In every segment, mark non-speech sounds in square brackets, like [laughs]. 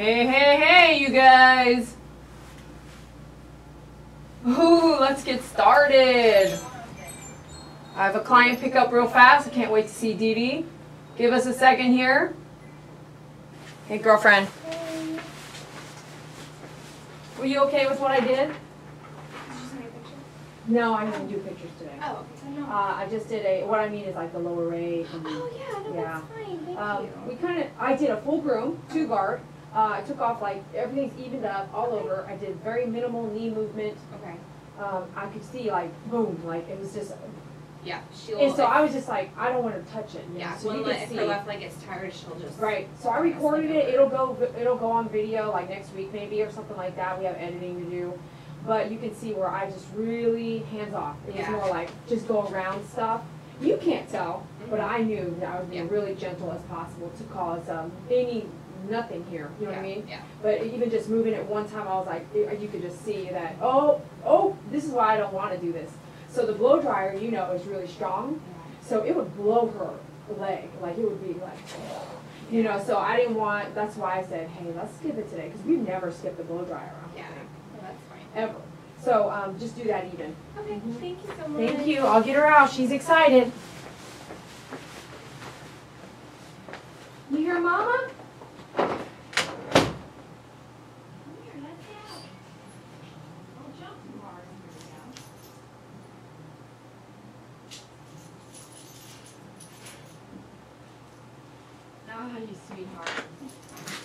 Hey, hey, hey, you guys. Ooh, let's get started. I have a client pick up real fast. I can't wait to see Dee Dee. Give us a second here. Hey, girlfriend. Were you okay with what I did? No, I didn't do pictures today. Oh, Uh, I just did a, what I mean is like the lower rate. and- Oh yeah, no, Yeah. that's fine. Thank Um, you. we kind of, I did a full groom, two guard. Uh, I took off like, everything's evened up all over. I did very minimal knee movement. Okay. Um, I could see like, boom, like it was just, Yeah, she'll. and so I was just like, I don't want to touch it. yeah, so can if see. her left leg gets tired, she'll just. Right, so I recorded it, it'll go, it'll go on video like next week maybe or something like that, we have editing to do. But you can see where I just really hands off, it was more like just go around stuff. You can't tell, but Mhm. I knew that I was being Yeah. really gentle as possible to cause, um, any, nothing here, you know what I mean? Yeah. But even just moving it one time, I was like, you could just see that, oh, oh, this is why I don't wanna do this. So the blow dryer, you know, is really strong, so it would blow her leg, like it would be like, you know, so I didn't want, that's why I said, hey, let's skip it today, because we've never skipped the blow dryer, I Yeah. Well, that's fine. ever. So, um, just do that even. Okay, Mhm. thank you so much. Thank you, I'll get her out, she's excited. You hear mama?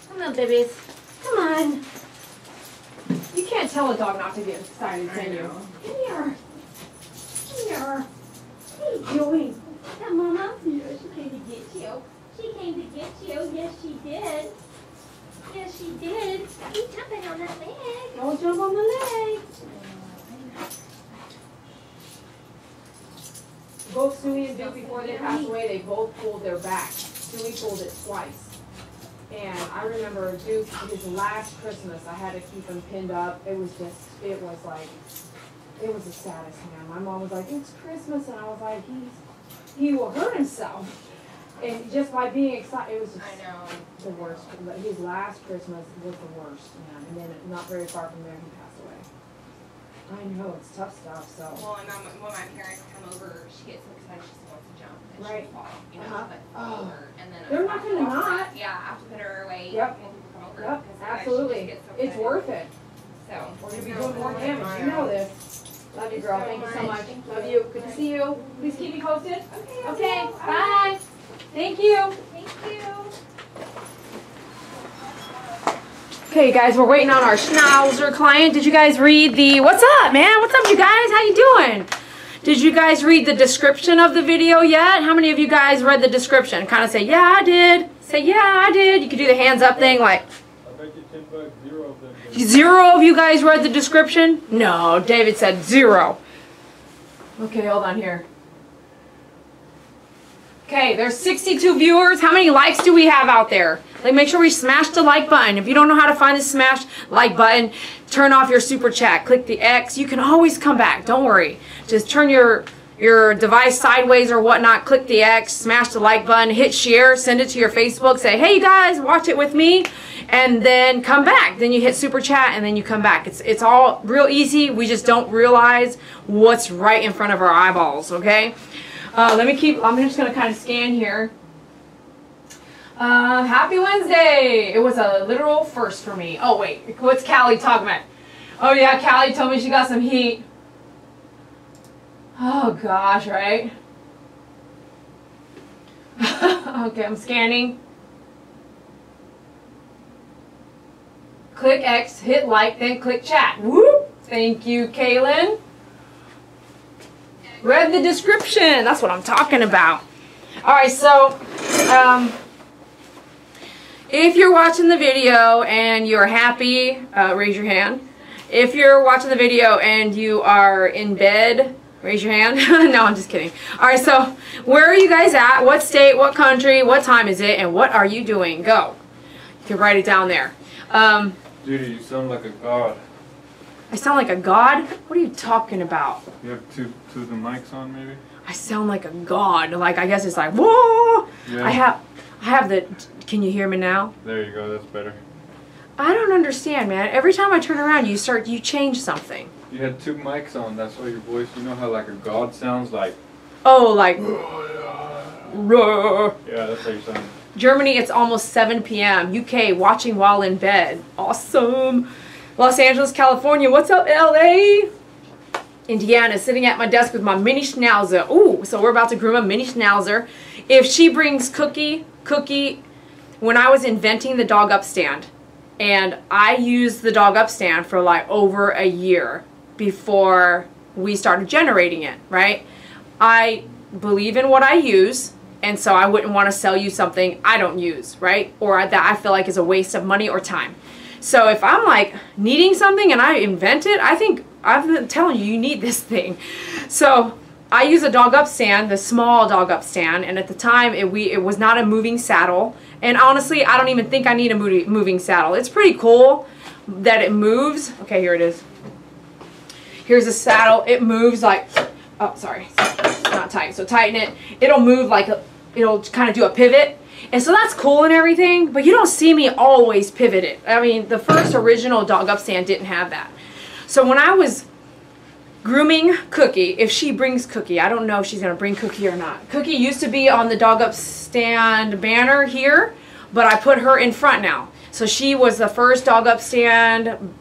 Come on, babies. Come on. You can't tell a dog not to get excited, can you? Come here. Come here. What are you doing? Mama? Yeah, she came to get you. She came to get you. Yes, she did. Yes, she did. You jumping on that leg. Don't jump on the leg. Both Suey and Duke, before they passed away, they both pulled their back. Suey pulled it twice. And I remember Duke, his last Christmas, I had to keep him pinned up. It was just, it was like, it was the saddest, man. My mom was like, it's Christmas, and I was like, he's, he will hurt himself. And just by being excited, it was just I know. the worst. But his last Christmas was the worst, man. And then not very far from there, he passed away. I know it's tough stuff. So Well, and um, when my parents come over, she gets so excited she wants to jump and Right. she'll fall, you know, Uh-huh. but Oh. over, and then They're I not gonna not. Yeah, I have to put her away Yep. when people come over. yep, absolutely. so It's worth it. So. We're gonna be doing more damage. You know this. Love you, girl. Thank you so much. Love you. Good to see you. Please keep me posted. Okay. Okay. Bye. Thank you. Thank you. Okay, guys, we're waiting on our Schnauzer client. Did you guys read the, what's up, man? What's up, you guys? How you doing? Did you guys read the description of the video yet? How many of you guys read the description? Kind of say, yeah, I did. Say, yeah, I did. You could do the hands up thing like, zero of them. zero of you guys read the description? No, David said zero. Okay, hold on here. Okay, there's 62 viewers. How many likes do we have out there? Like, make sure we smash the like button. If you don't know how to find the smash like button, turn off your super chat. Click the X. You can always come back. Don't worry. Just turn your your device sideways or whatnot. Click the X. Smash the like button. Hit share. Send it to your Facebook. Say, hey, you guys, watch it with me, and then come back. Then you hit super chat, and then you come back. It's it's all real easy. We just don't realize what's right in front of our eyeballs. Okay. Uh, let me keep, I'm just going to kind of scan here. Uh, happy Wednesday! It was a literal first for me. Oh, wait. What's Callie talking about? Oh, yeah, Callie told me she got some heat. Oh, gosh, right? [laughs] okay, I'm scanning. Click X, hit like, then click chat. Whoop! Thank you, Kaylin. Read the description. That's what I'm talking about. All right, so um, if you're watching the video and you're happy, uh, raise your hand. If you're watching the video and you are in bed, raise your hand. [laughs] no, I'm just kidding. All right, so where are you guys at? What state? What country? What time is it? And what are you doing? Go. You can write it down there. Um, Judy, you sound like a god. I sound like a god? What are you talking about? You have two of the mics on maybe? I sound like a god. Like I guess it's like whoa. Yeah. I have, I have the. Can you hear me now? There you go, that's better. I don't understand, man. Every time I turn around, you start, you change something. You had two mics on, that's why your voice, you know how like a god sounds like. Oh, like, roar. Yeah, that's how you sound. Germany, it's almost 7 p.m. UK, watching while in bed. Awesome. Los Angeles, California, what's up, LA? Indiana, sitting at my desk with my mini schnauzer. Ooh, so we're about to groom a mini schnauzer. If she brings Cookie, Cookie, when I was inventing the dog upstand, and I used the dog upstand for like over a year before we started generating it, right? I believe in what I use, and so I wouldn't want to sell you something I don't use, right? Or that I feel like is a waste of money or time. So if I'm like needing something and I invent it, I think I've been telling you, you need this thing. So I use a dog up stand, the small dog up stand, and at the time it, we, it was not a moving saddle. And honestly, I don't even think I need a moving, saddle. It's pretty cool that it moves. Okay, here it is. Here's a saddle. It moves like, oh, sorry, it's not tight. So tighten it. It'll move like, it'll kind of do a pivot. And so that's cool and everything, but you don't see me always pivot it. I mean, the first original dog up stand didn't have that. So when I was grooming Cookie, if she brings Cookie, I don't know if she's going to bring Cookie or not. Cookie used to be on the dog up stand banner here, but I put her in front now. So she was the first dog up stand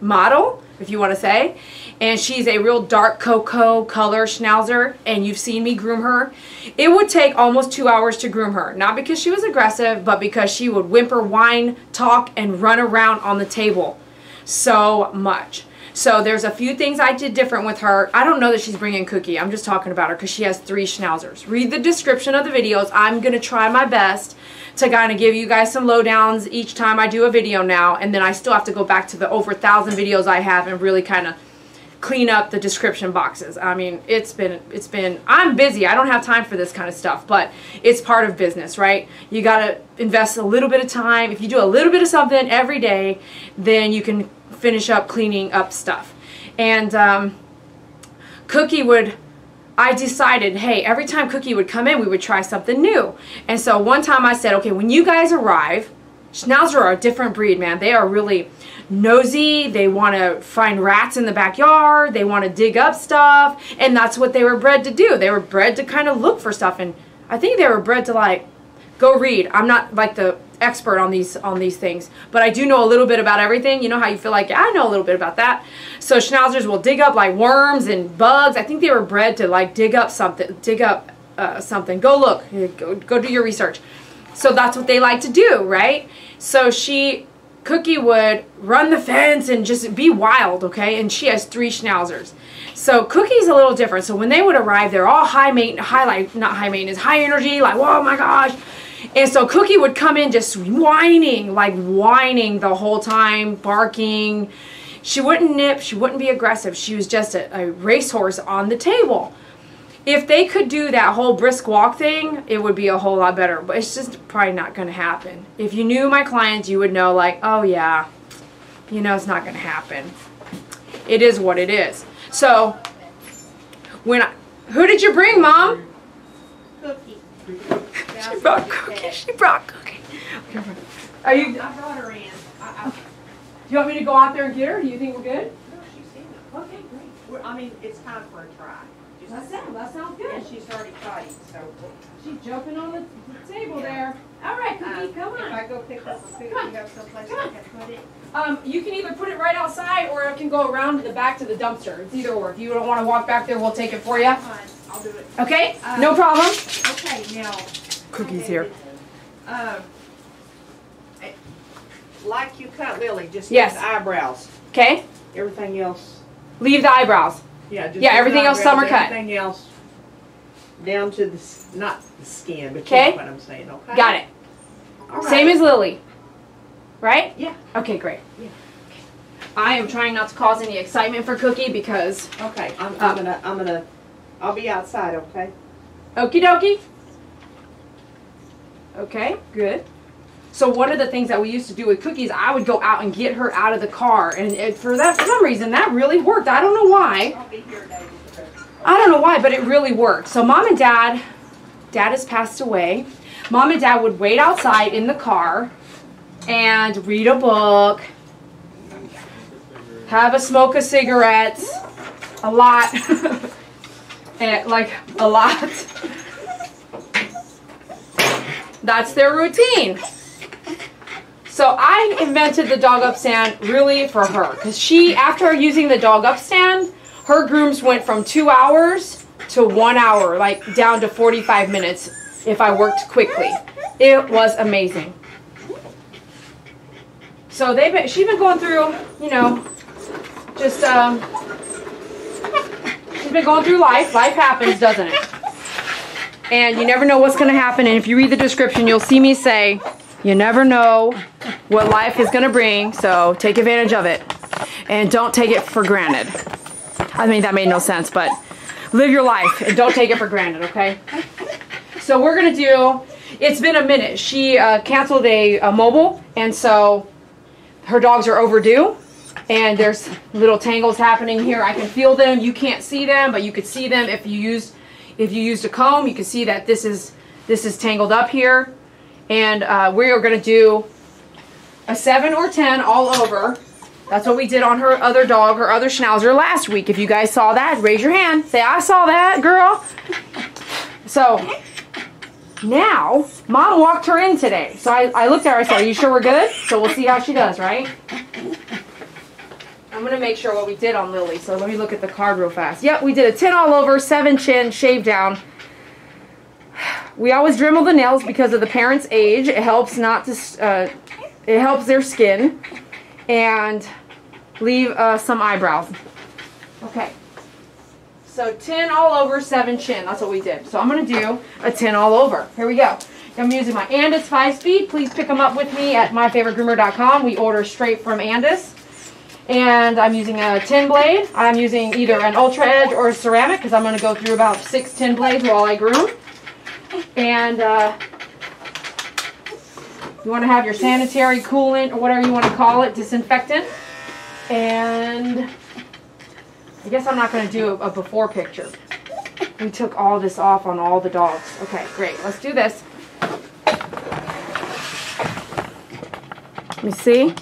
model, if you want to say. And she's a real dark cocoa color schnauzer, and you've seen me groom her. It would take almost two hours to groom her. Not because she was aggressive, but because she would whimper, whine, talk, and run around on the table so much. So there's a few things I did different with her. I don't know that she's bringing Cookie. I'm just talking about her because she has three schnauzers. Read the description of the videos. I'm going to try my best to kind of give you guys some lowdowns each time I do a video now. And then I still have to go back to the over a thousand videos I have and really kind of clean up the description boxes. I mean, it's been, it's been, I'm busy. I don't have time for this kind of stuff, but it's part of business, right? You got to invest a little bit of time. If you do a little bit of something every day, then you can finish up cleaning up stuff. And um, Cookie would, I decided, hey, every time Cookie would come in, we would try something new. And so one time I said, okay, when you guys arrive, Schnauzer are a different breed, man. They are really nosy. They want to find rats in the backyard. They want to dig up stuff. And that's what they were bred to do. They were bred to kind of look for stuff. And I think they were bred to like, go read. I'm not like the expert on these on these things, but I do know a little bit about everything. You know how you feel like, yeah, I know a little bit about that. So schnauzers will dig up like worms and bugs. I think they were bred to like dig up something, dig up uh, something. Go look, go, go do your research. So that's what they like to do, right? So she, Cookie would run the fence and just be wild, okay? And she has three schnauzers. So Cookie's a little different. So when they would arrive, they're all high maintenance, high like not high maintenance, high energy, like oh my gosh. And so Cookie would come in just whining, like whining the whole time, barking. She wouldn't nip, she wouldn't be aggressive. She was just a, a racehorse on the table if they could do that whole brisk walk thing, it would be a whole lot better. But it's just probably not going to happen. If you knew my clients, you would know like, oh yeah, you know it's not going to happen. It is what it is. So, when I, who did you bring, Mom? Cookie. She brought cookie. She brought cookie. Are you? I brought her in. I, I, Do you want me to go out there and get her? Do you think we're good? no, she's seen it. Okay, great. We're, I mean, it's time for a try. Just- That sounds. That sounds And good. she's already fighting, so. She's jumping on the the table there. All right, Cookie, um, come If on. I go pick up the food, you have someplace I can put it? Um, you can either put it right outside or it can go around to the back to the dumpster. It's either or. If you don't want to walk back there, we'll take it for you. Fine, I'll do it. Okay? Uh, No problem. Okay, now. Cookie's here. Um, like you cut Lily, just Yes. the eyebrows. Okay? Everything else, Leave the eyebrows. Yeah, just. Yeah, everything else summer cut. Everything else down to the, s- not the skin, but you Okay. know what I'm saying, okay? Got it. All Same right. as Lily. Right? Yeah. Okay, great. Yeah. I am trying not to cause any excitement for Cookie because Okay, I'm, I'm um, gonna, I'm gonna, I'll be outside, okay? Okie dokie. Okay, good. So one of the things that we used to do with cookies, I would go out and get her out of the car, and it, for that for some reason that really worked. I don't know why. I'll be here, David. I don't know why, but it really worked. So mom and dad, dad has passed away. Mom and dad would wait outside in the car and read a book. Have a smoke of cigarettes. A lot. and [laughs] eh, like a lot. [laughs] That's their routine. So I invented the dog up stand really for her because she, after using the dog up stand, her grooms went from two hours to one hour, like down to 45 minutes if I worked quickly. It was amazing. So they've been, she's been going through, you know, just um, she's been going through life. Life happens, doesn't it? And you never know what's going to happen. And if you read the description, you'll see me say, you never know what life is going to bring. So take advantage of it. And don't take it for granted. I mean, that made no sense, but live your life and don't take it for granted, okay? So we're going to do, it's been a minute. She uh, canceled a, a mobile, and so her dogs are overdue and there's little tangles happening here. I can feel them. You can't see them, but you could see them if you used if you used a comb. You can see that this is this is tangled up here, and uh, we are going to do a seven or ten all over. That's what we did on her other dog, her other schnauzer last week. If you guys saw that, raise your hand. Say, I saw that, girl. So now, mom walked her in today. So I, I looked at her, I said, are you sure we're good? So we'll see how she does, right? I'm going to make sure what we did on Lily. So let me look at the card real fast. Yep, we did a 10 all over, 7 chin, shave down. We always Dremel the nails because of the parent's age. It helps not to, uh, it helps their skin. And leave uh, some eyebrows. Okay. So 10 all over, 7 chin. That's what we did. So I'm going to do a 10 all over. Here we go. I'm using my Andis 5-speed. Please pick them up with me at myfavoritegroomer.com. We order straight from Andis. And I'm using a 10 blade. I'm using either an ultra edge or a ceramic because I'm going to go through about six 10 blades while I groom. And uh, you want to have your sanitary coolant or whatever you want to call it, disinfectant. And I guess I'm not going to do a, before picture. We took all this off on all the dogs. Okay, great. Let's do this. Let me see.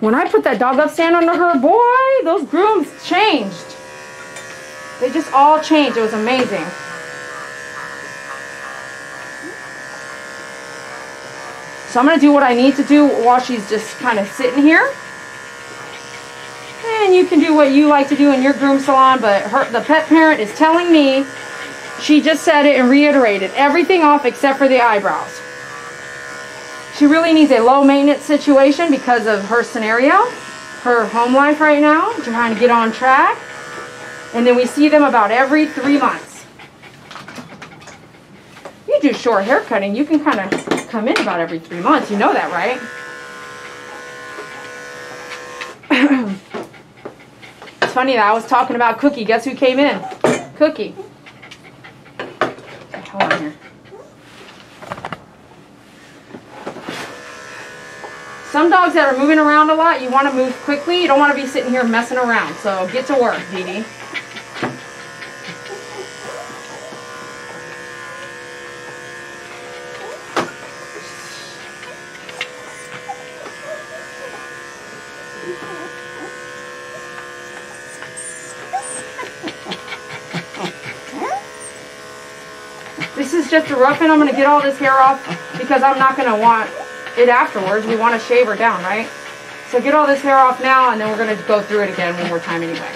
When I put that dog up stand under her, boy, those grooms changed. They just all changed. It was amazing. So I'm going to do what I need to do while she's just kind of sitting here. And you can do what you like to do in your groom salon, but her, the pet parent is telling me, she just said it and reiterated, everything off except for the eyebrows. She really needs a low maintenance situation because of her scenario, her home life right now, trying to get on track. And then we see them about every three months. You do short hair cutting, you can kind of come in about every three months. You know that, right? [clears throat] it's funny that I was talking about Cookie. Guess who came in? Cookie. On here. Some dogs that are moving around a lot, you want to move quickly. You don't want to be sitting here messing around. So get to work, Dede. This is just a rough I'm going to get all this hair off because I'm not going to want it afterwards. We want to shave her down, right? So get all this hair off now and then we're going to go through it again one more time anyway.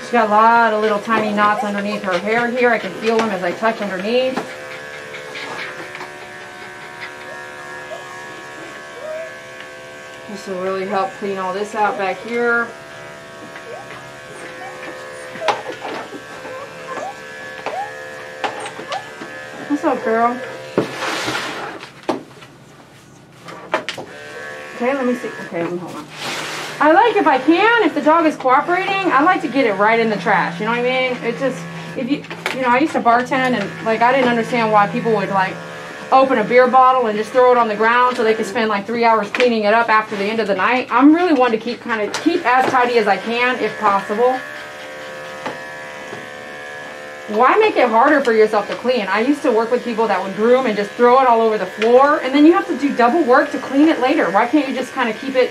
She's got a lot of little tiny knots underneath her hair here. I can feel them as I touch underneath. Will really help clean all this out back here. What's up, girl? Okay, let me see. Okay, let me hold on. I like if I can, if the dog is cooperating, I like to get it right in the trash. You know what I mean? It just, if you, you know, I used to bartend and like I didn't understand why people would like open a beer bottle and just throw it on the ground so they can spend like three hours cleaning it up after the end of the night. I'm really one to keep kind of keep as tidy as I can if possible. Why make it harder for yourself to clean? I used to work with people that would broom and just throw it all over the floor and then you have to do double work to clean it later. Why can't you just kind of keep it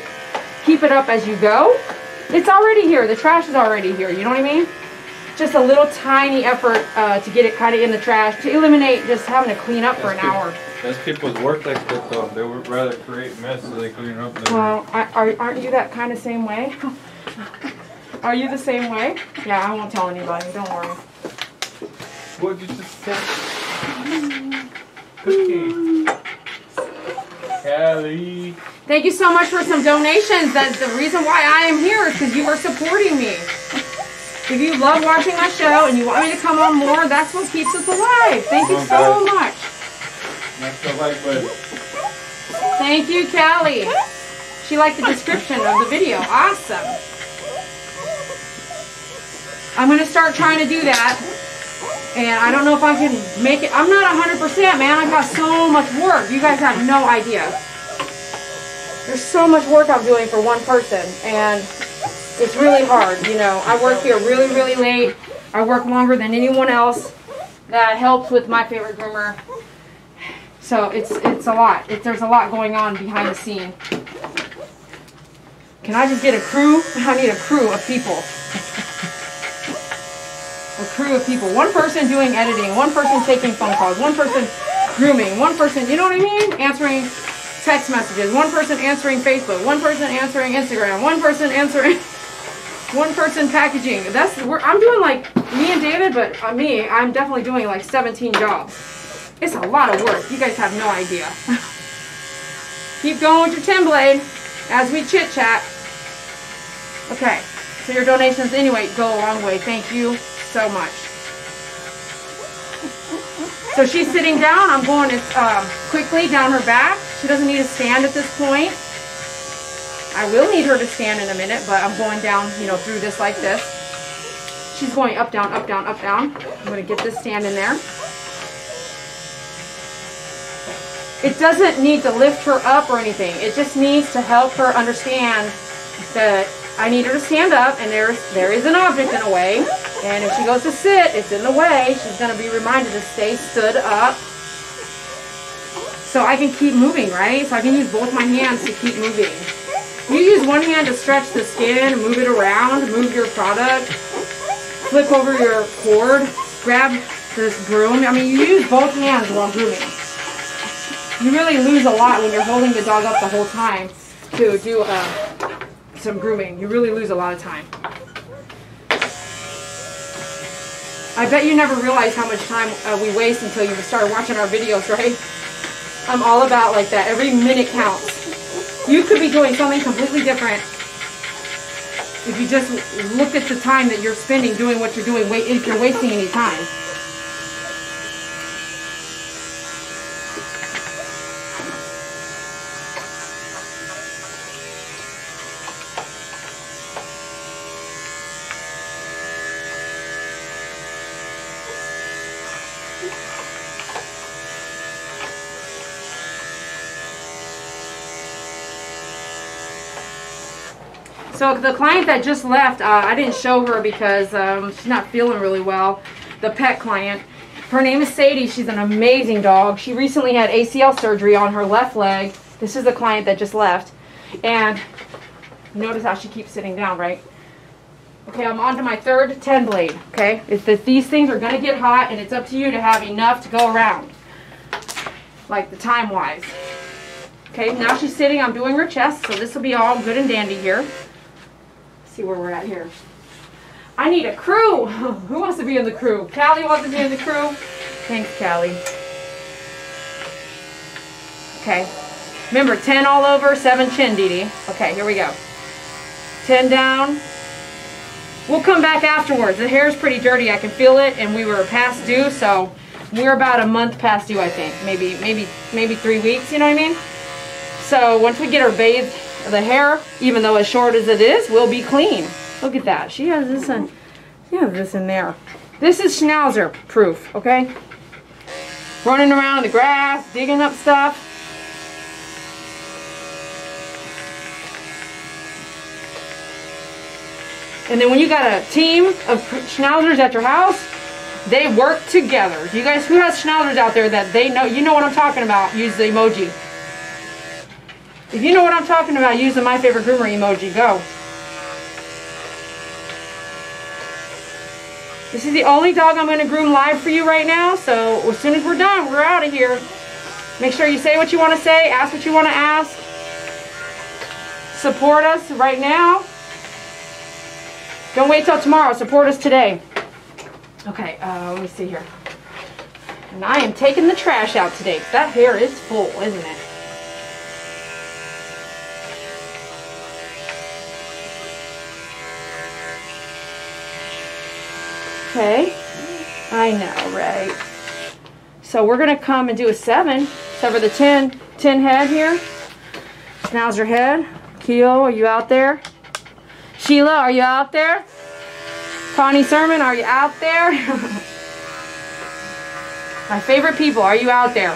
keep it up as you go? It's already here. The trash is already here. You know what I mean? Just a little tiny effort uh, to get it kind of in the trash to eliminate just having to clean up for an That's good. hour. That's people's work ethic though. They would rather create mess so they clean up. Well, I- are, aren't you that kind of same way? [laughs] Are you the same way? Yeah, I won't tell anybody. Don't worry. What did you just say? Cookie. Callie. Thank you so much for some donations. That's the reason why I am here is because you are supporting me. If you love watching my show and you want me to come on more, that's what keeps us alive. Thank you so much. That's the like button. Thank you, Callie. She liked the description of the video. Awesome. I'm going to start trying to do that. And I don't know if I can make it. I'm not 100%, man. I've got so much work. You guys have no idea. There's so much work I'm doing for one person. And it's really hard, you know. I work here really, really late. I work longer than anyone else. That helps with my favorite groomer. So it's it's a lot. It, there's a lot going on behind the scene. Can I just get a crew? [laughs] I need a crew of people. A crew of people. One person doing editing, one person taking phone calls, one person grooming, one person, you know what I mean? Answering text messages, one person answering Facebook, one person answering Instagram, one person answering [laughs] one person packaging. That's we're, I'm doing like me and David, but uh, me, I'm definitely doing like 17 jobs. It's a lot of work. You guys have no idea. [laughs] Keep going with your tin blade as we chit chat. Okay, so your donations anyway go a long way. Thank you so much. So she's sitting down. I'm going um, quickly down her back. She doesn't need to stand at this point. I will need her to stand in a minute, but I'm going down, you know, through this like this. She's going up, down, up, down, up, down. I'm going to get this stand in there. It doesn't need to lift her up or anything. It just needs to help her understand that I need her to stand up and there's, there is an object in the way. And if she goes to sit, it's in the way. She's going to be reminded to stay stood up. So I can keep moving, right? So I can use both my hands to keep moving. You use one hand to stretch the skin, move it around, move your product, flip over your cord, grab this broom. I mean, you use both hands while grooming. You really lose a lot when you're holding the dog up the whole time to do uh, some grooming. You really lose a lot of time. I bet you never realize how much time uh, we waste until you start watching our videos, [laughs] right? I'm all about like that. Every minute counts. You could be doing something completely different if you just look at the time that you're spending doing what you're doing, if you're wasting any time. So the client that just left, uh, I didn't show her because um, she's not feeling really well. The pet client. Her name is Sadie. She's an amazing dog. She recently had ACL surgery on her left leg. This is the client that just left. And notice how she keeps sitting down, right? Okay, I'm on to my third 10 blade, okay? It's that these things are gonna get hot and it's up to you to have enough to go around. Like the time wise. Okay, now she's sitting, I'm doing her chest, so this will be all good and dandy here see where we're at here. I need a crew. [laughs] Who wants to be in the crew? Callie wants to be in the crew. Thanks, Callie. Okay. Remember, 10 all over, 7 chin, Dede. Okay, here we go. 10 down. We'll come back afterwards. The hair is pretty dirty. I can feel it, and we were past due, so we're about a month past due, I think. Maybe, maybe, maybe three weeks, you know what I mean? So once we get her bathed, the hair, even though as short as it is, will be clean. Look at that. She has this in, she has this in there. This is schnauzer proof, okay? running around the grass, digging up stuff. And then when you got a team of schnauzers at your house, they work together. You guys, who has schnauzers out there that they know, you know what I'm talking about, use the emoji. If you know what I'm talking about, use the my favorite groomer emoji, go. This is the only dog I'm going to groom live for you right now, so as soon as we're done, we're out of here. Make sure you say what you want to say, ask what you want to ask. Support us right now. Don't wait till tomorrow. Support us today. Okay, uh, let me see here. And I am taking the trash out today. That hair is full, isn't it? Okay. I know, right? So we're going to come and do a 7. Sever the 10, 10 head here. Now's your head. Keo, are you out there? Sheila, are you out there? Connie Sermon, are you out there? [laughs] My favorite people, are you out there?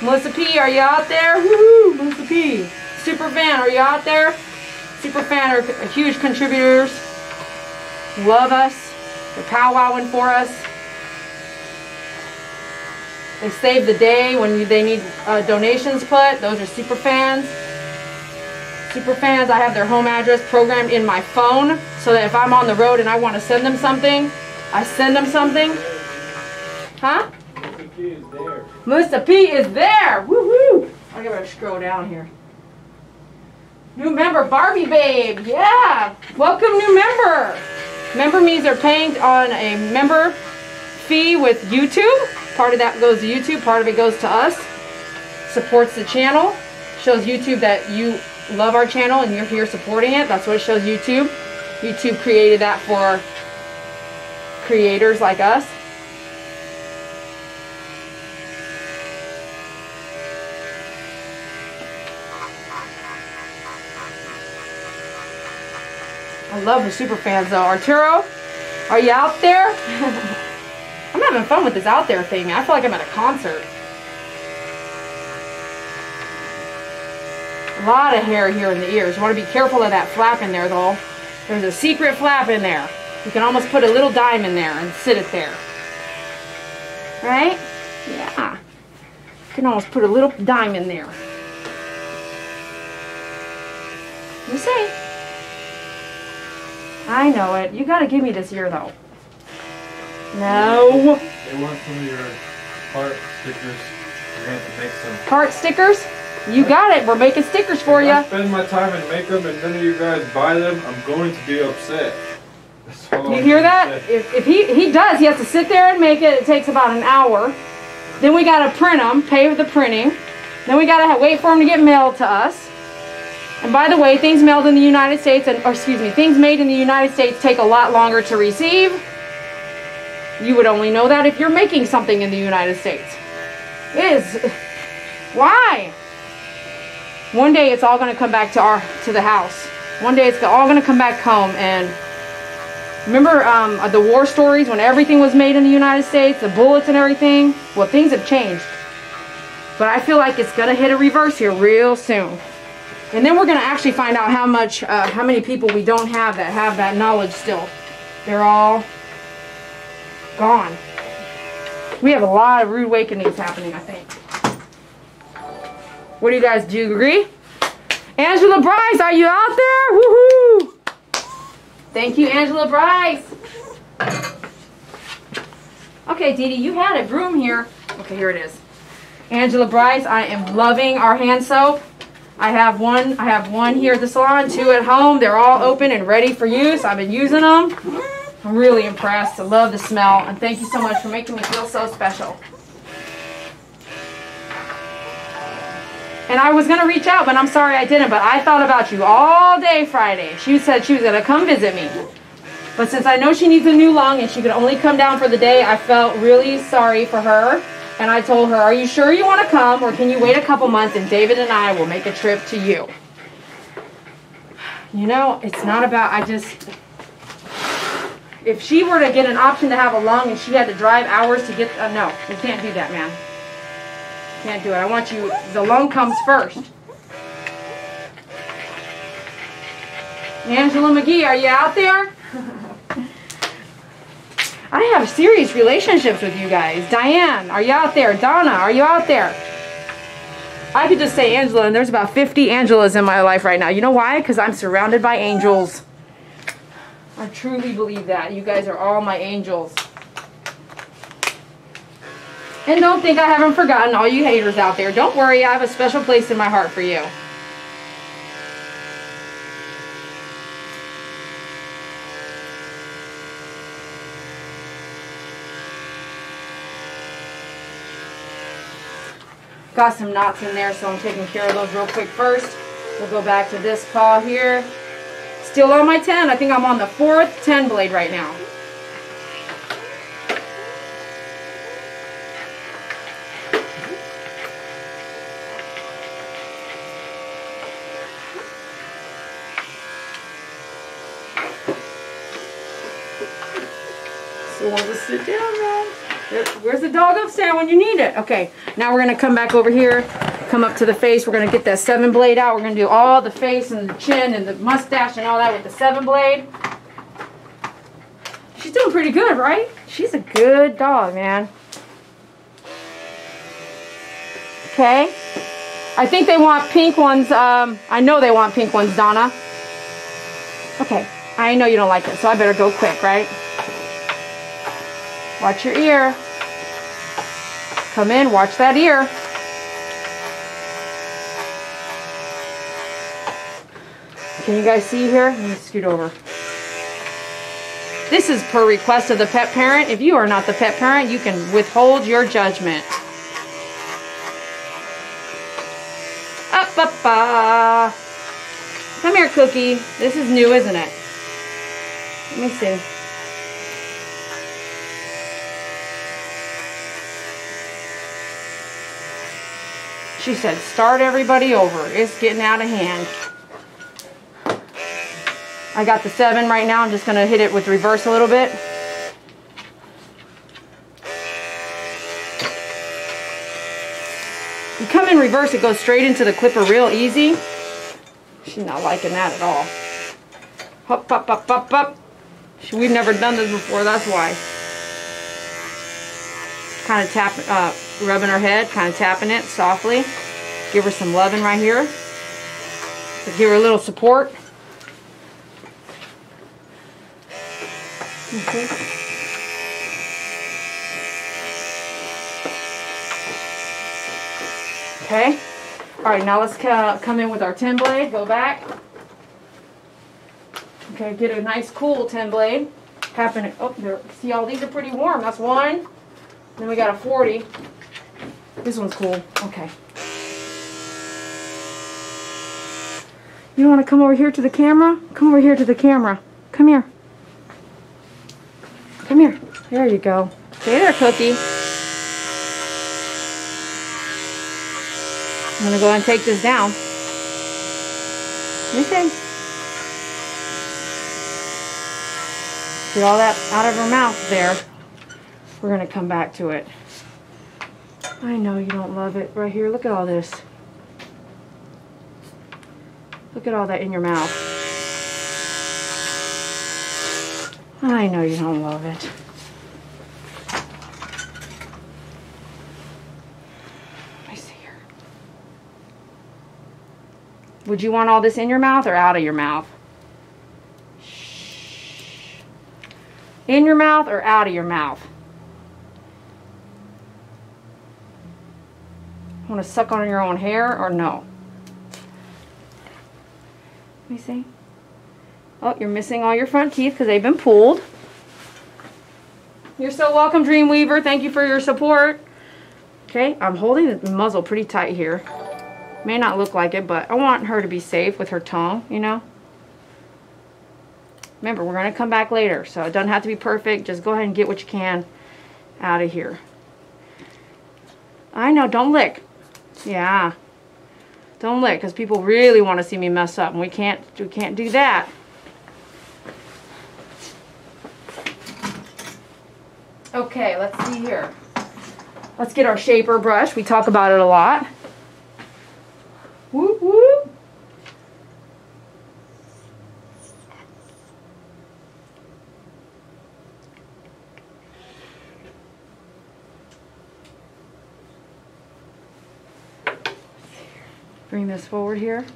Melissa P, are you out there? Woohoo, Melissa P. Super fan, are you out there? Super fan are huge contributors. Love us. They're powwowing for us. They save the day when they need uh, donations put. Those are super fans. Super fans, I have their home address programmed in my phone so that if I'm on the road and I want to send them something, I send them something. Huh? Melissa P is there. Woohoo! I gotta scroll down here. New member, Barbie Babe. Yeah. Welcome, new member. Member means they're paying on a member fee with YouTube. Part of that goes to YouTube, part of it goes to us. Supports the channel. Shows YouTube that you love our channel and you're here supporting it. That's what it shows YouTube. YouTube created that for creators like us. I love the super fans though. Arturo, are you out there? [laughs] I'm having fun with this out there thing. I feel like I'm at a concert. A lot of hair here in the ears. You want to be careful of that flap in there though. There's a secret flap in there. You can almost put a little dime in there and sit it there. Right? Yeah. You can almost put a little dime in there. You see? I know it. You gotta give me this ear though. No. They want some of your heart stickers. You're gonna have to make some. Heart stickers? You got it. We're making stickers for you. I spend my time and make them and none of you guys buy them, I'm going to be upset. You I'm hear that? say. If, if he, he does, he has to sit there and make it. It takes about an hour. Then we gotta print them, pay for the printing. Then we gotta wait for them to get mailed to us. And by the way, things mailed in the United States, and or excuse me, things made in the United States take a lot longer to receive. You would only know that if you're making something in the United States. Is why? One day it's all gonna come back to our to the house. One day it's all gonna come back home and Remember um, the war stories when everything was made in the United States, the bullets and everything? Well, things have changed. But I feel like it's going to hit a reverse here real soon. And then we're going to actually find out how much, uh, how many people we don't have that have that knowledge still. They're all gone. We have a lot of rude awakenings happening, I think. What do you guys, do you agree? Angela Bryce, are you out there? Woohoo! Thank you, Angela Bryce. Okay, Dede, you had a broom here. Okay, here it is. Angela Bryce, I am loving our hand soap. I have one. I have one here at the salon, two at home. They're all open and ready for use. I've been using them. I'm really impressed. I love the smell, and thank you so much for making me feel so special. And I was gonna reach out, but I'm sorry I didn't. But I thought about you all day Friday. She said she was gonna come visit me. But since I know she needs a new lung and she could only come down for the day, I felt really sorry for her. And I told her, Are you sure you want to come or can you wait a couple months and David and I will make a trip to you? You know, it's not about, I just, if she were to get an option to have a lung and she had to drive hours to get, uh, no, we can't do that, man. Can't do it. I want you, the lung comes first. Angela McGee, are you out there? [laughs] I have serious relationships with you guys. Diane, are you out there? Donna, are you out there? I could just say Angela, and there's about 50 Angelas in my life right now. You know why? Because I'm surrounded by angels. I truly believe that. You guys are all my angels. And don't think I haven't forgotten all you haters out there. Don't worry, I have a special place in my heart for you. Got some knots in there, so I'm taking care of those real quick first. We'll go back to this paw here. Still on my 10. I think I'm on the fourth 10 blade right now. So we'll just sit down, man. Where's the dog stand when you need it? Okay, now we're gonna come back over here, come up to the face. We're gonna get that seven blade out. We're gonna do all the face and the chin and the mustache and all that with the seven blade. She's doing pretty good, right? She's a good dog, man. Okay. I think they want pink ones. Um, I know they want pink ones, Donna. Okay. I know you don't like it, so I better go quick, right? Watch your ear. Come in, watch that ear. Can you guys see here? Let me scoot over. This is per request of the pet parent. If you are not the pet parent, you can withhold your judgment. Up, up, up. Come here, Cookie. This is new, isn't it? Let me see. She said, start everybody over. It's getting out of hand. I got the seven right now. I'm just going to hit it with reverse a little bit. You come in reverse, it goes straight into the clipper real easy. She's not liking that at all. Hop, up, up, up. She, we've never done this before, that's why. Kind of tap, uh, rubbing her head, kind of tapping it softly. Give her some loving right here. Give her a little support. Okay. Okay. All right, now let's come in with our 10 blade. Go back. Okay, get a nice cool 10 blade. Happen oh, there, see all these are pretty warm. That's one. Then we got a 40. This one's cool. Okay. You want to come over here to the camera? Come over here to the camera. Come here. Come here. There you go. Stay there, Cookie. I'm going to go and take this down. Okay. Get all that out of her mouth there. We're going to come back to it. I know you don't love it. Right here, look at all this. Look at all that in your mouth. I know you don't love it. Me see here. Would you want all this in your mouth or out of your mouth? In your mouth or out of your mouth? Want to suck on your own hair or no? Let me see. Oh, you're missing all your front teeth because they've been pulled. You're so welcome, Dreamweaver. Thank you for your support. Okay, I'm holding the muzzle pretty tight here. May not look like it, but I want her to be safe with her tongue, you know. Remember, we're going to come back later, so it doesn't have to be perfect. Just go ahead and get what you can out of here. I know, don't lick. Yeah. Don't let, because people really want to see me mess up, and we can't, we can't do that. Okay, let's see here. Let's get our shaper brush. We talk about it a lot. Whoop, whoop. Bring this forward here.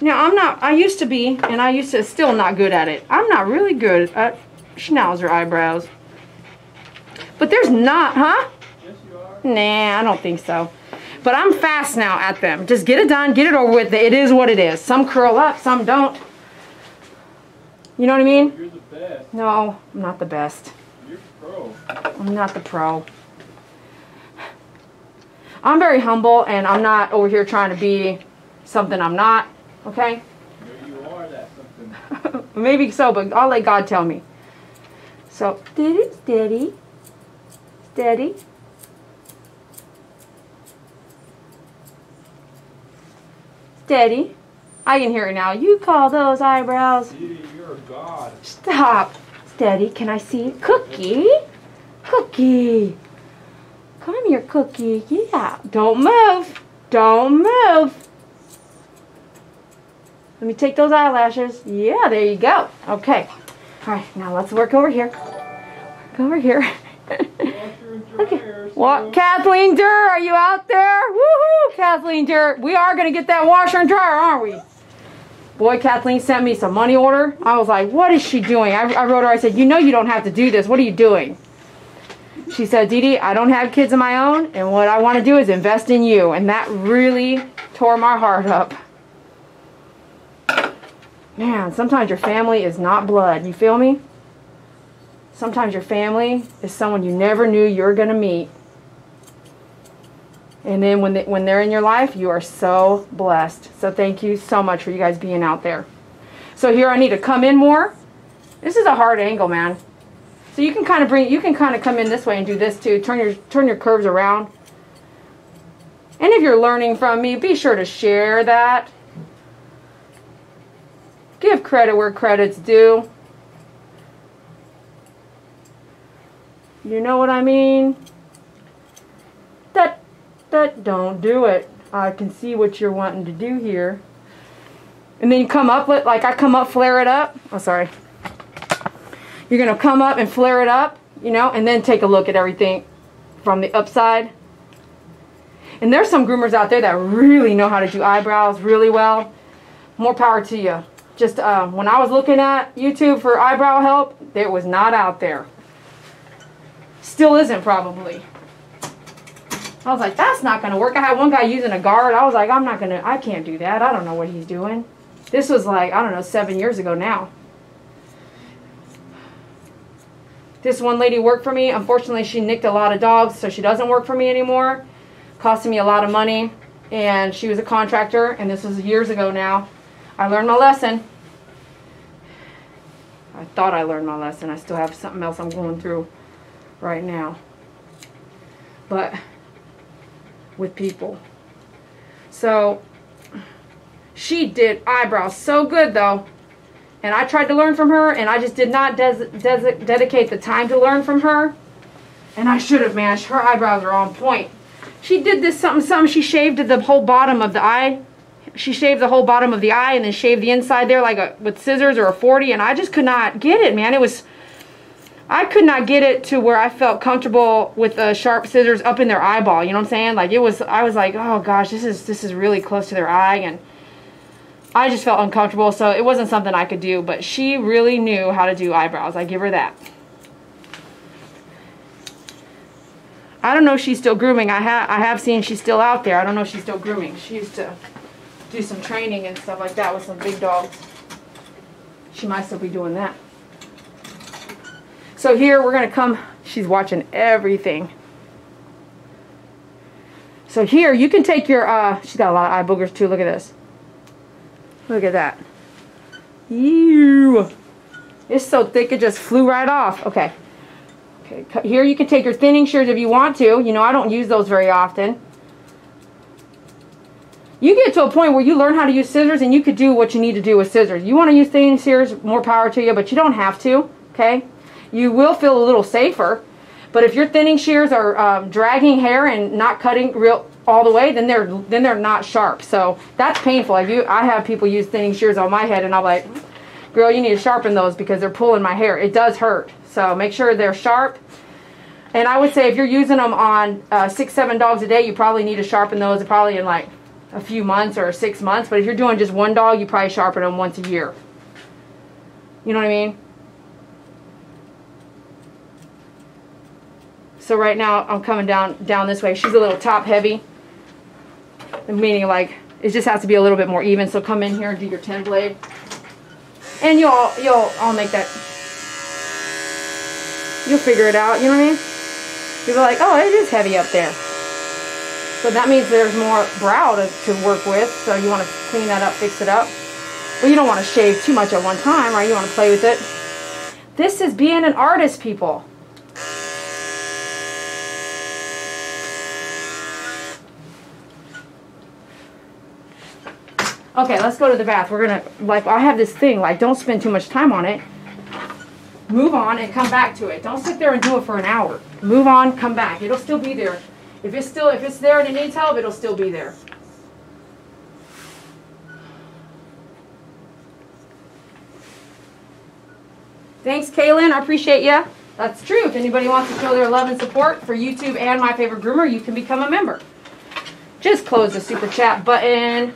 Now, I'm not, I used to be, and I used to still not good at it. I'm not really good at schnauzer eyebrows. But there's not, huh? Yes, you are. Nah, I don't think so. But I'm fast now at them. Just get it done, get it over with. It is what it is. Some curl up, some don't. You know what I mean? You're the best. No, I'm not the best. Pro. I'm not the pro. I'm very humble and I'm not over here trying to be something I'm not. Okay? There you are. That's something. [laughs] Maybe so, but I'll let God tell me. So, steady, steady, steady. Steady. I can hear it now. You call those eyebrows. You're a god. Stop. Steady. Can I see? Cookie. Cookie. Come here, Cookie. Yeah. Don't move. Don't move. Let me take those eyelashes. Yeah, there you go. Okay. All right, now let's work over here. Work over here. [laughs] Okay. What, Kathleen Durr, are you out there? Woohoo, Kathleen Durr. We are gonna get that washer and dryer, aren't we? Boy, Kathleen sent me some money order. I was like, what is she doing? I, I wrote her, I said, you know you don't have to do this. What are you doing? She said, Dede, I don't have kids of my own, and what I want to do is invest in you. And that really tore my heart up. Man, sometimes your family is not blood. You feel me? Sometimes your family is someone you never knew you were going to meet. And then when, they, when they're in your life, you are so blessed. So thank you so much for you guys being out there. So here I need to come in more. This is a hard angle, man. So you can kind of bring, you can kind of come in this way and do this too. Turn your, turn your curves around. And if you're learning from me, be sure to share that. Give credit where credit's due. You know what I mean? That, that, don't do it. I can see what you're wanting to do here. And then you come up with, like I come up, flare it up. Oh, sorry. You're gonna come up and flare it up, you know, and then take a look at everything from the upside. And there's some groomers out there that really know how to do eyebrows really well. More power to you. Just uh, when I was looking at YouTube for eyebrow help, it was not out there. Still isn't probably. I was like, that's not gonna work. I had one guy using a guard. I was like, I'm not gonna, I can't do that. I don't know what he's doing. This was like, I don't know, seven years ago now. This one lady worked for me. Unfortunately, she nicked a lot of dogs, so she doesn't work for me anymore. Costing me a lot of money. And she was a contractor, and this was years ago now. I learned my lesson. I thought I learned my lesson. I still have something else I'm going through right now. But with people. So she did eyebrows so good though. And I tried to learn from her and I just did not dedicate the time to learn from her. And I should have, man. Her eyebrows are on point. She did this something, something. She shaved the whole bottom of the eye. She shaved the whole bottom of the eye and then shaved the inside there like a, with scissors or a 40. And I just could not get it, man. It was, I could not get it to where I felt comfortable with the sharp scissors up in their eyeball. You know what I'm saying? Like it was, I was like, oh gosh, this is, this is really close to their eye. And I just felt uncomfortable. So it wasn't something I could do, but she really knew how to do eyebrows. I give her that. I don't know if she's still grooming. I have I have seen she's still out there. I don't know if she's still grooming. She used to do some training and stuff like that with some big dogs. She might still be doing that. So here we're gonna come. She's watching everything. So here you can take your. Uh, she's got a lot of eye boogers too. Look at this. Look at that. Ew. It's so thick it just flew right off. Okay. Okay, here you can take your thinning shears if you want to. You know, I don't use those very often. you get to a point where you learn how to use scissors and you could do what you need to do with scissors. You want to use thinning shears, more power to you, but you don't have to, okay? You will feel a little safer, but if your thinning shears are um, dragging hair and not cutting real all the way, then they're then they're not sharp. So that's painful. If you, I have people use thinning shears on my head, and I'm like, girl, you need to sharpen those because they're pulling my hair. It does hurt. So make sure they're sharp. And I would say if you're using them on uh, six, seven dogs a day, you probably need to sharpen those probably in like a few months or six months. But if you're doing just one dog, you probably sharpen them once a year. You know what I mean? So right now I'm coming down down this way. She's a little top heavy. Meaning like it just has to be a little bit more even. So come in here and do your 10 blade. And you'll you'll I'll make that you'll figure it out, you know what I mean? You'll be like, oh it is heavy up there. So that means there's more brow to, to work with. So you want to clean that up, fix it up. But you don't want to shave too much at one time, right? You want to play with it. This is being an artist, people. Okay, let's go to the bath. We're gonna, like, I have this thing, like, don't spend too much time on it. Move on and come back to it. Don't sit there and do it for an hour. Move on, come back. It'll still be there. If it's still, if it's there and it needs help, it'll still be there. Thanks, Kaylin. I appreciate you. That's true. If anybody wants to show their love and support for YouTube and My Favorite Groomer, you can become a member. Just close the super chat button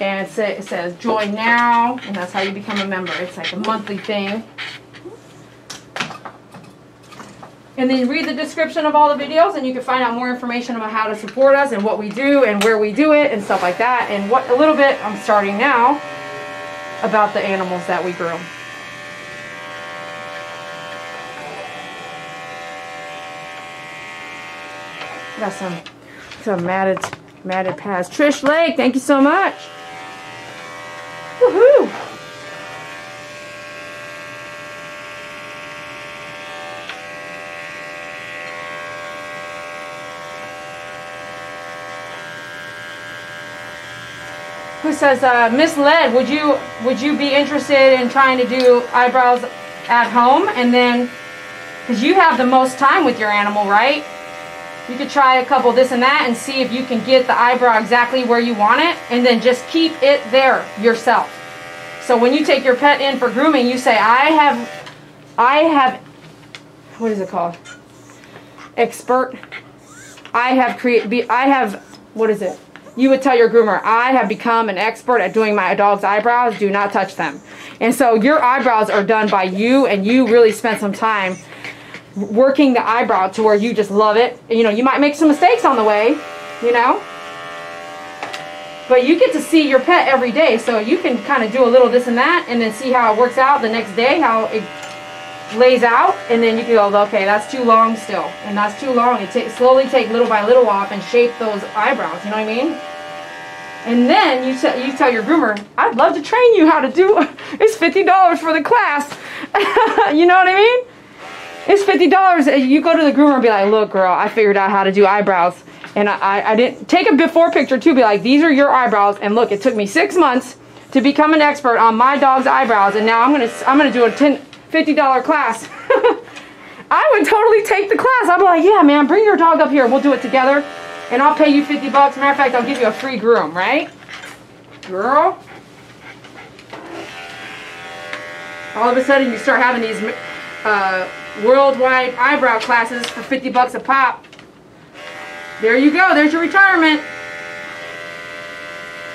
and it says join now, and that's how you become a member. It's like a monthly thing. And then read the description of all the videos and you can find out more information about how to support us and what we do and where we do it and stuff like that. And what a little bit, I'm starting now, about the animals that we groom. Got some some matted matted pads. Trish Lake, thank you so much. Woohoo! Who says, uh, Miss Led, would you would you be interested in trying to do eyebrows at home and then, because you have the most time with your animal, right? You could try a couple this and that and see if you can get the eyebrow exactly where you want it and then just keep it there yourself. So when you take your pet in for grooming, you say, I have, I have, what is it called? Expert. I have create, be, I have, what is it? You would tell your groomer, I have become an expert at doing my dog's eyebrows. Do not touch them. And so your eyebrows are done by you and you really spent some time working the eyebrow to where you just love it. You know, you might make some mistakes on the way, you know. But you get to see your pet every day, so you can kind of do a little this and that, and then see how it works out the next day, how it lays out, and then you can go, okay, that's too long still, and that's too long. Take, slowly take little by little off and shape those eyebrows, you know what I mean? And then you, you tell your groomer, I'd love to train you how to do, [laughs] it's $50 for the class. [laughs] you know what I mean? It's $50. You go to the groomer and be like, look, girl, I figured out how to do eyebrows. And I, I didn't take a before picture too. Be like, these are your eyebrows. And look, it took me six months to become an expert on my dog's eyebrows. And now I'm going to I'm gonna do a 10, $50 class. [laughs] I would totally take the class. I'd be like, yeah, man, bring your dog up here. We'll do it together. And I'll pay you 50 bucks. Matter of fact, I'll give you a free groom, right? Girl. All of a sudden, you start having these uh, worldwide eyebrow classes for 50 bucks a pop. There you go. There's your retirement.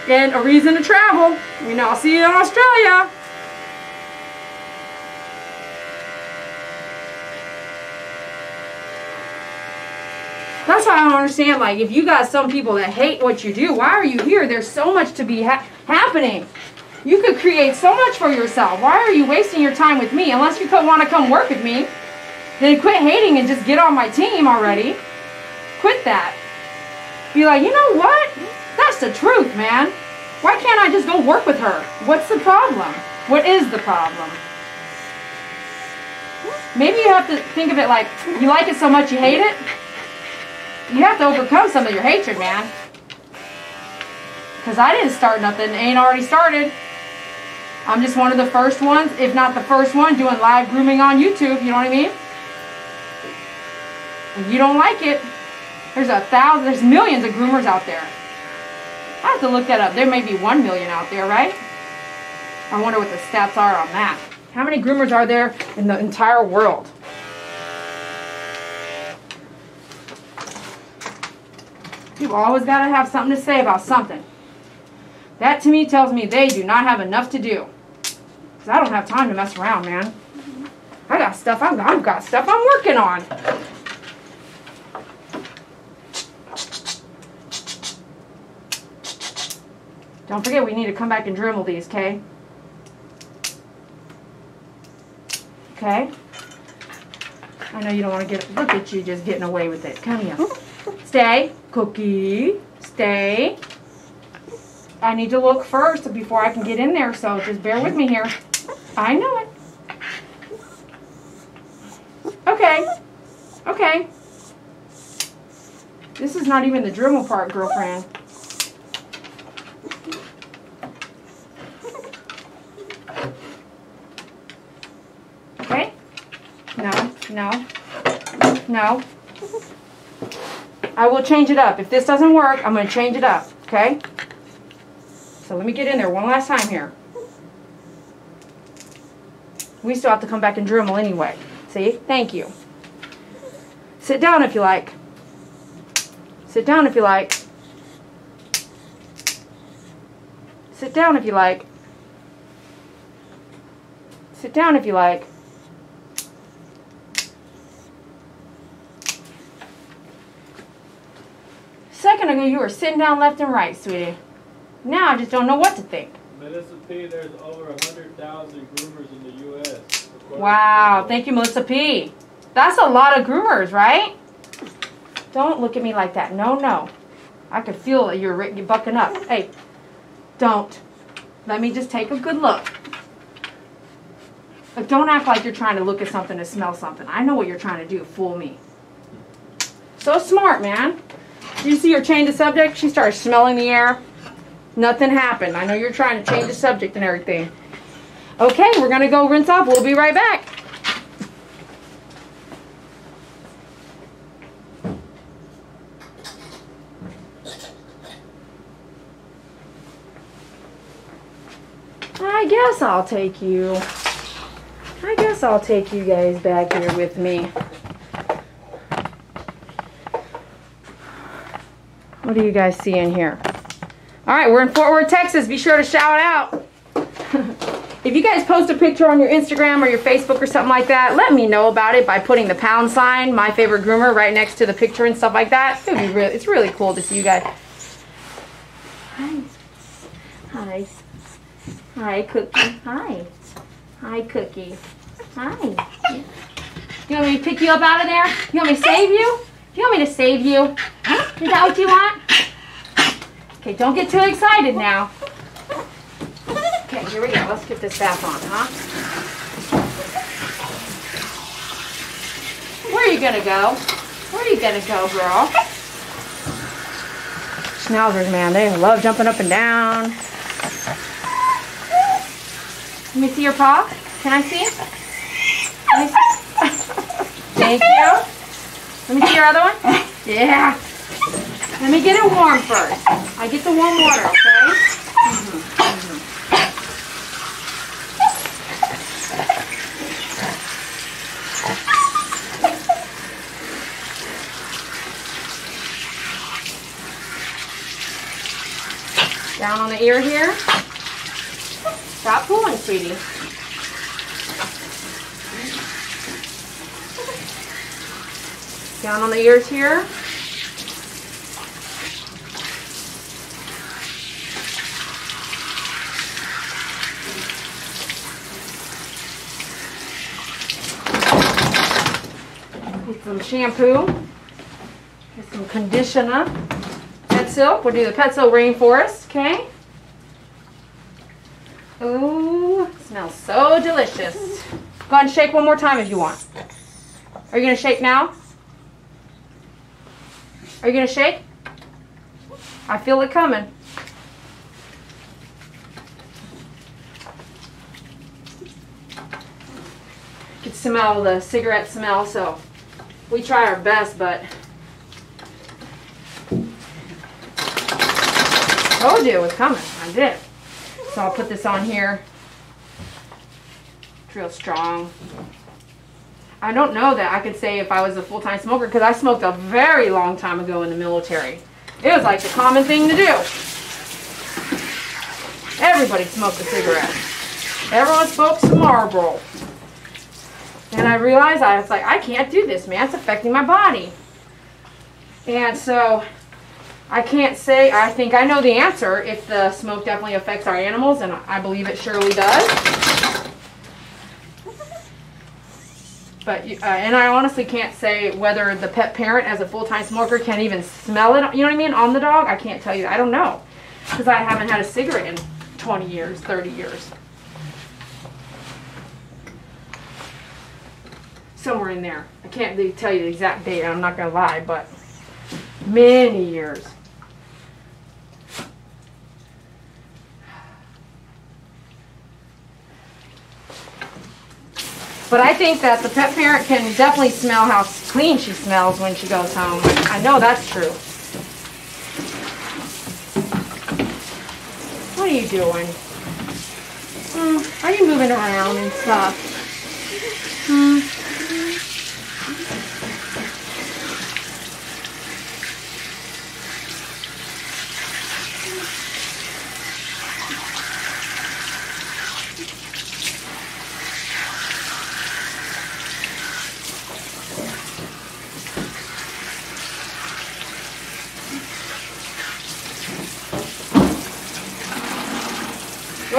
And a reason to travel. You know, I'll see you in Australia. That's why I don't understand. Like, if you got some people that hate what you do, why are you here? There's so much to be ha happening. You could create so much for yourself. Why are you wasting your time with me? Unless you want to come work with me, then quit hating and just get on my team already. Quit that. Be like, you know what? That's the truth, man. Why can't I just go work with her? What's the problem? What is the problem? Maybe you have to think of it like, you like it so much you hate it? You have to overcome some of your hatred, man. Because I didn't start nothing. Ain't already started. I'm just one of the first ones, if not the first one, doing live grooming on YouTube. You know what I mean? If you don't like it, there's a thousand, there's millions of groomers out there. I have to look that up. There may be one million out there, right? I wonder what the stats are on that. How many groomers are there in the entire world? People always got to have something to say about something. That to me tells me they do not have enough to do. Because I don't have time to mess around, man. I got stuff, I've I've got stuff I'm working on. Don't forget we need to come back and Dremel these, okay? Okay? I know you don't want to get, look at you just getting away with it. Come here. [laughs] Stay. Cookie. Stay. I need to look first before I can get in there, so just bear with me here. I know it. Okay. Okay. This is not even the Dremel part, girlfriend. Okay? No, no. I will change it up. If this doesn't work, I'm going to change it up, okay? So let me get in there one last time here. We still have to come back and Dremel anyway. See? Thank you. Sit down if you like. Sit down if you like. Sit down if you like. Sit down if you like. Second ago, you were sitting down left and right, sweetie. Now I just don't know what to think. Melissa P, there's over 100,000 groomers in the U.S. Wow, thank you, Melissa P. That's a lot of groomers, right? Don't look at me like that. No, no. I can feel that you're, you're bucking up. Hey, don't. Let me just take a good look. But don't act like you're trying to look at something to smell something. I know what you're trying to do. Fool me. So smart, man. You see her change the subject? She started smelling the air. Nothing happened. I know you're trying to change the subject and everything. Okay, we're going to go rinse off. We'll be right back. I guess I'll take you. I guess I'll take you guys back here with me. What do you guys see in here? All right, we're in Fort Worth, Texas. Be sure to shout out. [laughs] if you guys post a picture on your Instagram or your Facebook or something like that, let me know about it by putting the pound sign, my favorite groomer, right next to the picture and stuff like that. It would be really, it's really cool to see you guys. Hi. Hi. Hi, Cookie. Hi. Hi, Cookie. Hi. You want me to pick you up out of there? You want me to save you? You want me to save you? Is that what you want? Okay, don't get too excited now. Okay, here we go. Let's get this bath on, huh? Where are you gonna go? Where are you gonna go, girl? Schnauzers, man, they love jumping up and down. Let me see your paw. Can I see? Let me see. Thank you. Let me see your other one. Yeah. Let me get it warm first. I get the warm water, okay? Mhm, mhm. Down on the ear here. Stop pulling, sweetie. Down on the ears here. Get some shampoo. Get some conditioner. Petzl. We'll do the Petzl Rainforest, okay? Ooh, smells so delicious. Go ahead and shake one more time if you want. Are you gonna shake now? Are you going to shake? I feel it coming. You can smell the cigarette smell, so we try our best, but told you it was coming. I did. So I'll put this on here. It's real strong. I don't know that I could say if I was a full-time smoker because I smoked a very long time ago in the military. It was like the common thing to do. Everybody smoked a cigarette. Everyone smokes Marlboro. And I realized I was like, I can't do this, man. It's affecting my body. And so I can't say, I think I know the answer if the smoke definitely affects our animals, and I believe it surely does. But, uh, and I honestly can't say whether the pet parent as a full-time smoker can even smell it, you know what I mean, on the dog. I can't tell you. I don't know. Because I haven't had a cigarette in 20 years, 30 years. Somewhere in there. I can't really tell you the exact date, I'm not going to lie, but many years. But I think that the pet parent can definitely smell how clean she smells when she goes home. I know that's true. What are you doing? Hmm, are you moving around and stuff? Hmm.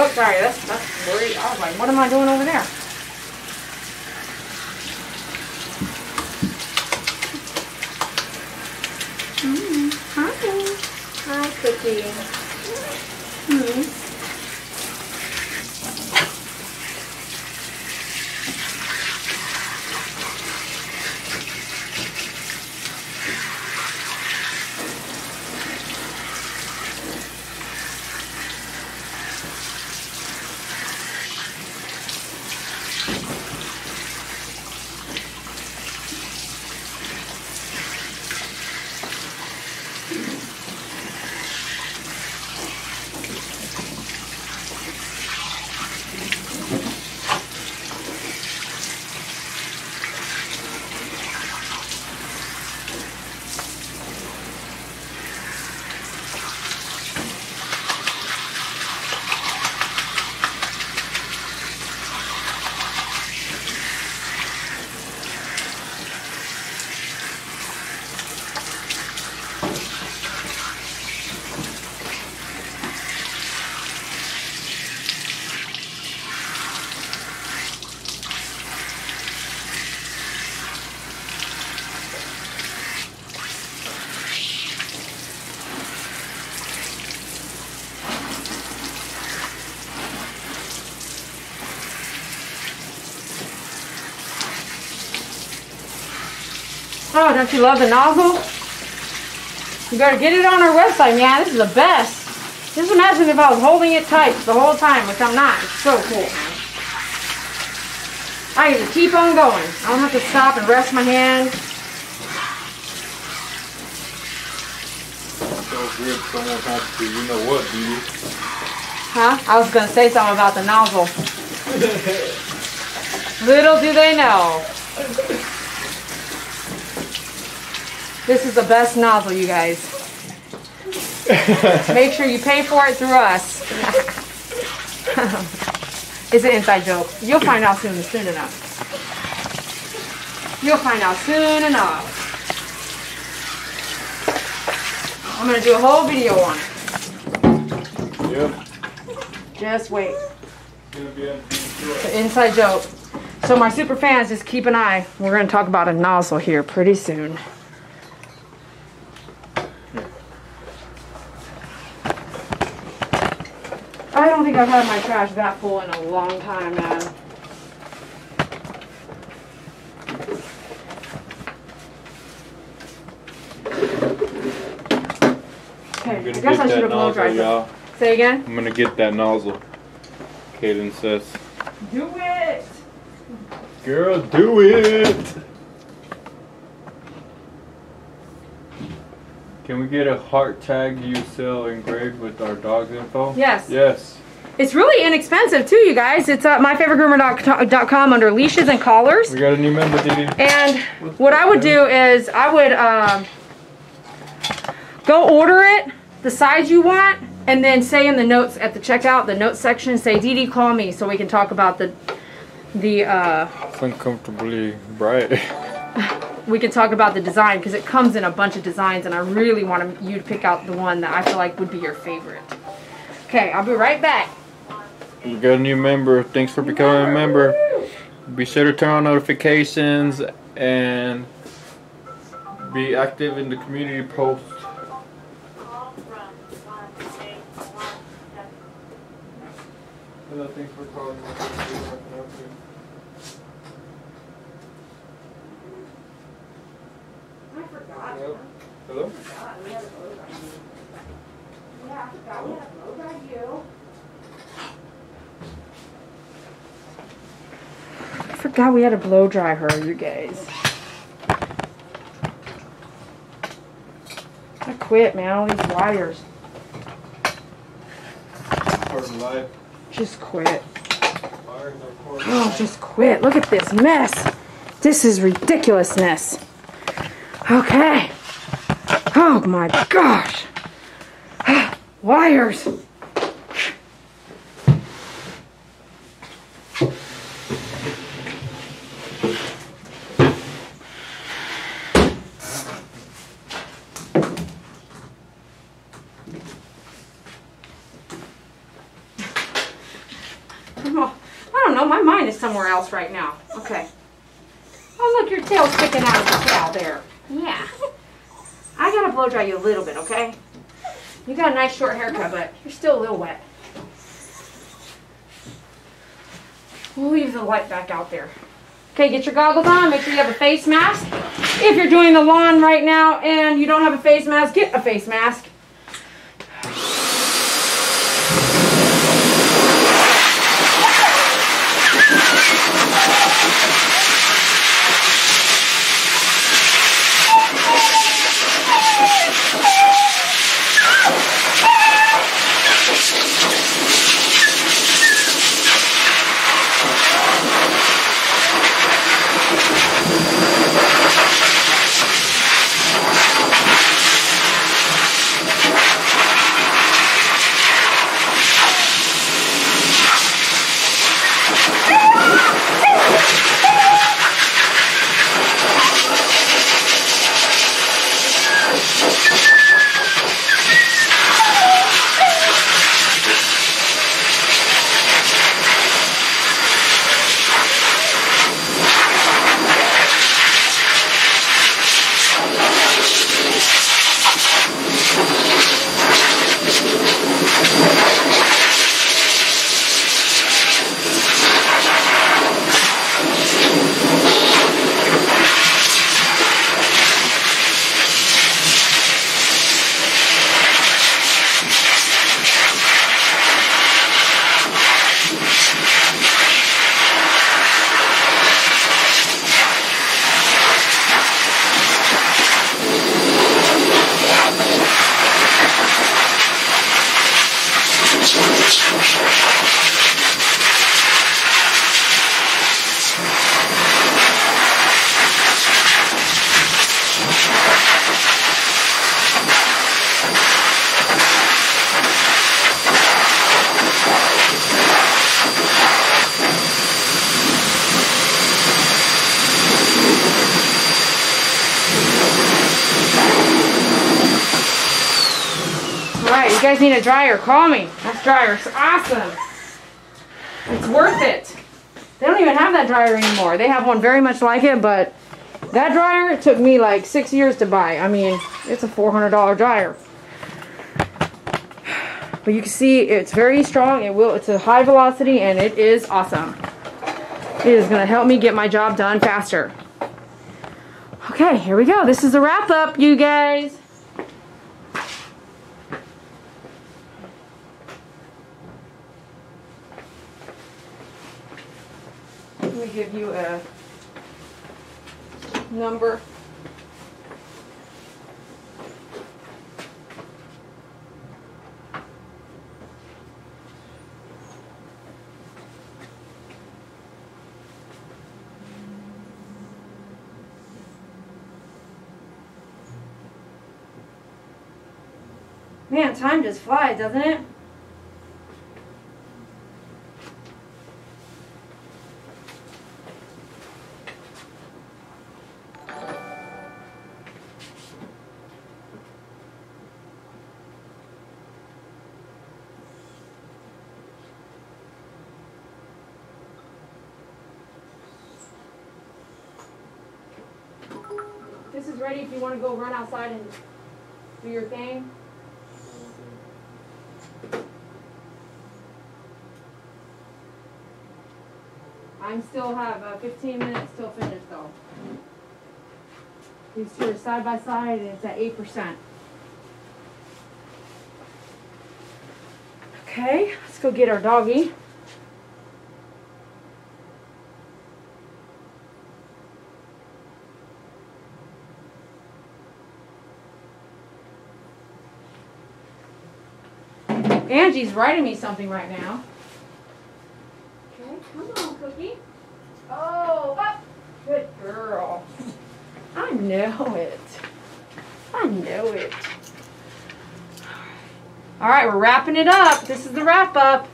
Oh, sorry, that's, that's worried. I was like, what am I doing over there? Hi. Hi, Cookie. Hmm. Oh, don't you love the nozzle? You better get it on our website, man. This is the best. Just imagine if I was holding it tight the whole time, which I'm not. It's so cool, man. I get to keep on going. I don't have to stop and rest my hand. So good someone has to, you know what, do you? Huh? I was going to say something about the nozzle. [laughs] Little do they know. This is the best nozzle, you guys. [laughs] Make sure you pay for it through us. [laughs] it's an inside joke. You'll find out soon, soon enough. You'll find out soon enough. I'm gonna do a whole video on it. Yep. Just wait. On The inside joke. So my super fans, just keep an eye. We're gonna talk about a nozzle here pretty soon. I don't think I've had my trash that full in a long time, man. Okay, I'm gonna guess I should have blow dried y'all. Say again? I'm gonna get that nozzle. Kaden says. Do it! Girl, do it! Can we get a heart tag you sell engraved with our dog's info? Yes. Yes. It's really inexpensive too, you guys. It's at myfavoritegroomer.com under leashes and collars. We got a new member, Didi. And what I would do is I would um, go order it the size you want, and then say in the notes at the checkout, the notes section, say Dee, call me so we can talk about the the uh, It's uncomfortably bright. [laughs] we can talk about the design because it comes in a bunch of designs, and I really want you to pick out the one that I feel like would be your favorite. Okay, I'll be right back. We got a new member. Thanks for becoming a member. Be sure to turn on notifications and be active in the community post. Hello, thanks for calling. I forgot. Hello? Yeah, I forgot we had a blow dry you. I forgot we had to blow dry her, you guys. I quit, man. All these wires. Part of life. Just quit. Fires are part of Oh, just quit. Look at this mess. This is ridiculousness. Okay. Oh my gosh. [gasps] Wires. Oh, I don't know. My mind else right now. Okay. Oh, look, your tail's sticking out of the towel there. Yeah. I gotta blow dry you a little bit, okay? You got a nice short haircut, but you're still a little wet. We'll leave the light back out there. Okay, get your goggles on. Make sure you have a face mask. If you're doing the lawn right now and you don't have a face mask, get a face mask. You guys need a dryer, call me. That dryer's awesome. It's worth it. They don't even have that dryer anymore. They have one very much like it, but that dryer took me like six years to buy. I mean, it's a $400 dryer. But you can see it's very strong. It will. It's a high velocity and it is awesome. It is going to help me get my job done faster. Okay, here we go. This is a wrap up, you guys. Give you a number. Man, time just flies, doesn't it? This is ready if you want to go run outside and do your thing. I still have uh, 15 minutes till finish though. These two are side by side and it's at 8%. Okay, let's go get our doggy. Angie's writing me something right now. Okay, come on, Cookie. Oh, up. Good girl. I know it. I know it. All right, we're wrapping it up. This is the wrap up.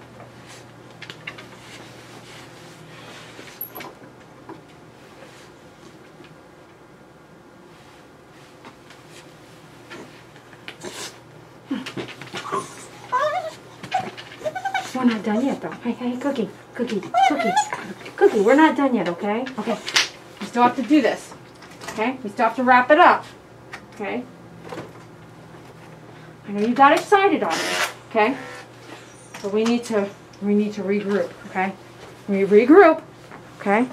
Done yet, though. Hey, hey, Cookie, Cookie, Cookie, Cookie. We're not done yet, okay? Okay. We still have to do this. Okay? We still have to wrap it up. Okay? I know you got excited on me. Okay? But we need to we need to regroup. Okay? We regroup. Okay?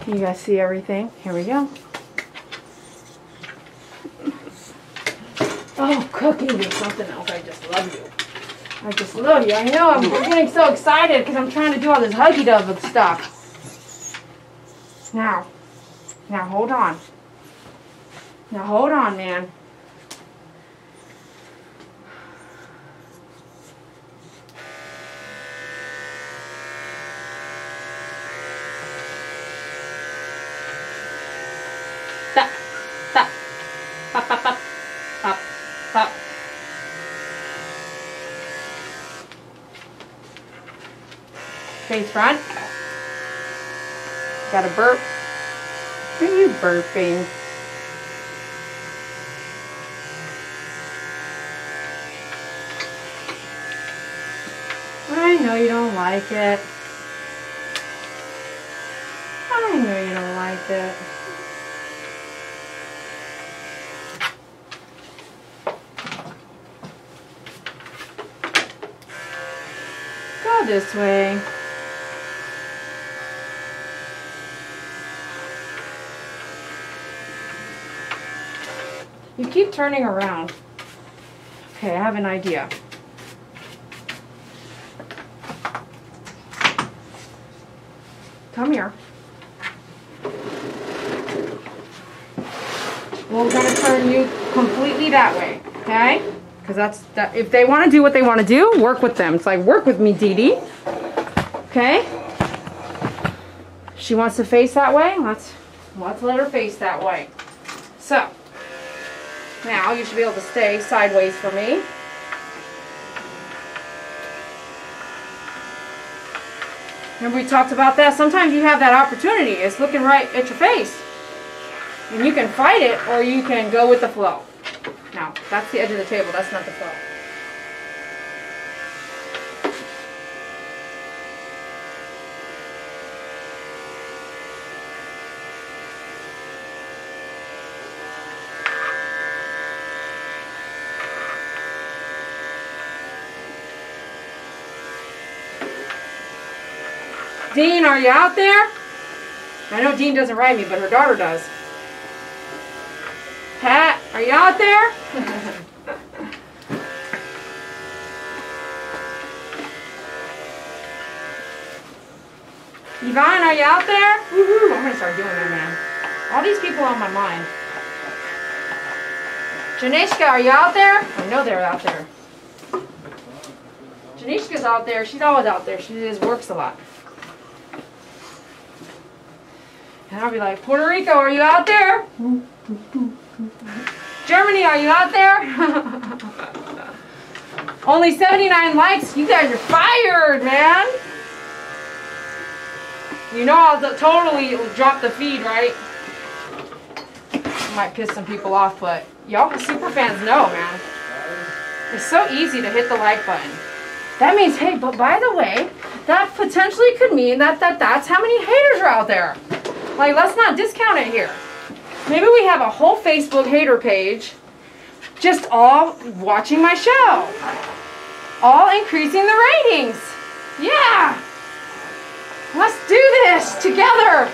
Can you guys see everything? Here we go. Oh, or something else. I just love you. I just love you. I know I'm getting so excited because I'm trying to do all this huggy dove stuff. Now, now hold on. Now hold on, man. Stop. Stop. Stop, stop, stop. Stop. Stop. Face front. Got a burp. Are you burping? I know you don't like it. I know you don't like it. Go this way. You keep turning around. Okay, I have an idea. Come here. We're gonna turn you completely that way, okay? Because that's that. If they want to do what they want to do, work with them. It's like work with me, Dede. Okay? She wants to face that way. Let's let's let her face that way. Now you should be able to stay sideways for me. Remember we talked about that? Sometimes you have that opportunity. It's looking right at your face. And you can fight it or you can go with the flow. Now, that's the edge of the table. That's not the flow. Dean, are you out there? I know Dean doesn't write me, but her daughter does. Pat, are you out there? [laughs] Yvonne, are you out there? Woohoo! I'm gonna start doing that, man. All these people on my mind. Janishka, are you out there? I know they're out there. Janishka's out there. She's always out there. She just works a lot. And I'll be like, Puerto Rico, are you out there? Germany, are you out there? [laughs] Only 79 likes. You guys are fired, man. You know I'll totally drop the feed, right? Might piss some people off, but y'all super fans know, man. It's so easy to hit the like button. That means, hey, but by the way, that potentially could mean that, that that's how many haters are out there. Like, let's not discount it here. Maybe we have a whole Facebook hater page just all watching my show. All increasing the ratings. Yeah. Let's do this together.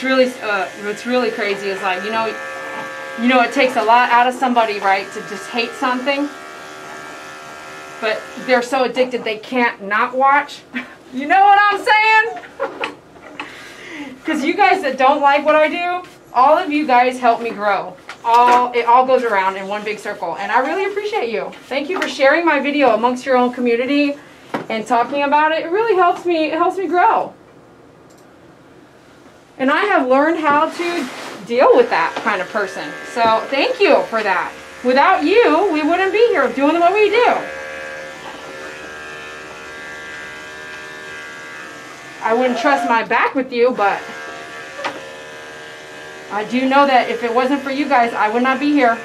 What's really uh, what's really crazy is like you know you know it takes a lot out of somebody right to just hate something. But they're so addicted they can't not watch. [laughs] You know what i'm saying? [laughs] Because you guys that don't like what i do all of you guys help me grow. All it all goes around in one big circle. And i really appreciate you. Thank you for sharing my video amongst your own community and talking about it. It really helps me it helps me grow and I have learned how to deal with that kind of person. So thank you for that. Without you, we wouldn't be here doing what we do. I wouldn't trust my back with you, but I do know that if it wasn't for you guys, I would not be here.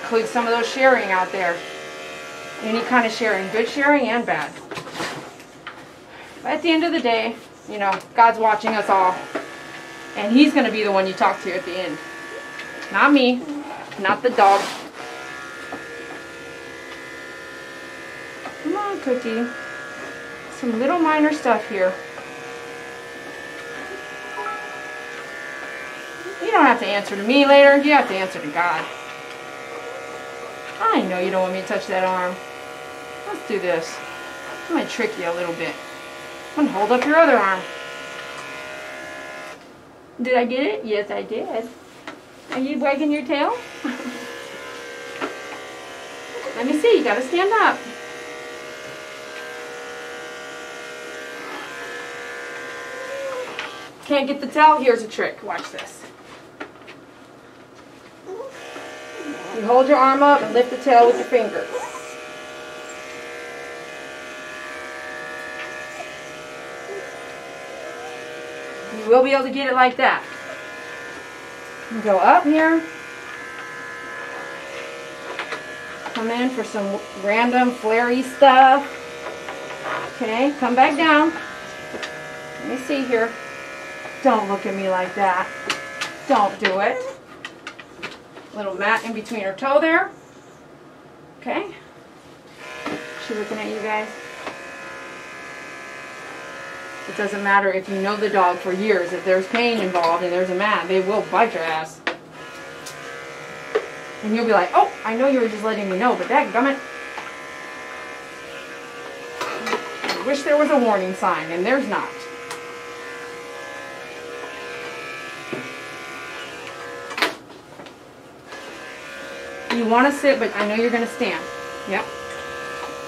Include some of those sharing out there. Any kind of sharing, good sharing and bad. But at the end of the day, you know, God's watching us all. And he's going to be the one you talk to at the end. Not me. Not the dog. Come on, Cookie. Some little minor stuff here. You don't have to answer to me later. You have to answer to God. I know you don't want me to touch that arm. Let's do this. I'm going to trick you a little bit. I'm going to hold up your other arm. Did I get it? Yes, I did. Are you wagging your tail? [laughs] Let me see. You gotta stand up. Can't get the tail? Here's a trick. Watch this. You hold your arm up and lift the tail with your fingers. You will be able to get it like that. Go up here. Come in for some random flary stuff. Okay, come back down. Let me see here. Don't look at me like that. Don't do it. Little mat in between her toe there. Okay. She looking at you guys? It doesn't matter if you know the dog for years. If there's pain involved and there's a mat, they will bite your ass. And you'll be like, oh, I know you were just letting me know, but that gummit. I wish there was a warning sign, and there's not. You want to sit, but I know you're going to stand. Yep.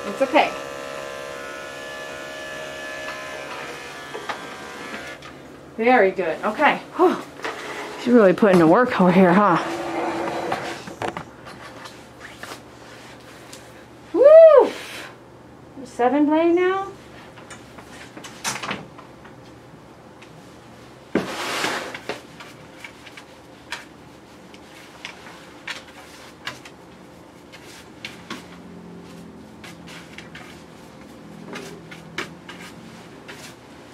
It's okay. Very good. Okay. Whew. She's really putting to work over here, huh? Woo! Seven blade now?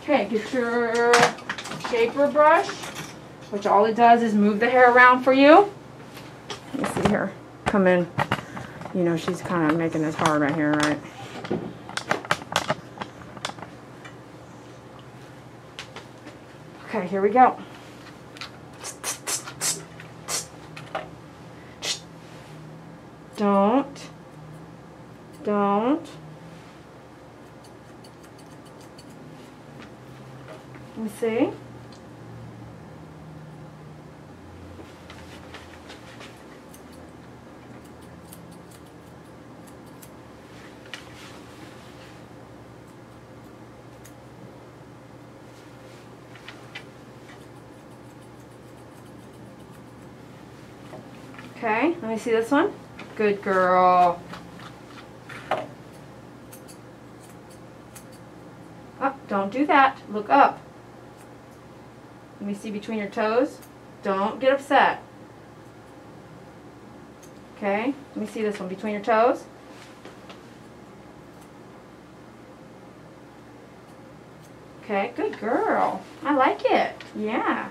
Okay, get your brush, which all it does is move the hair around for you. Let me see here. Come in. You know, she's kind of making this hard right here, right? Okay, here we go. Don't. Don't. Let me see. Okay, let me see this one. Good girl. Up, don't do that. Look up. Let me see between your toes. Don't get upset. Okay, let me see this one between your toes. Okay, good girl. I like it. Yeah.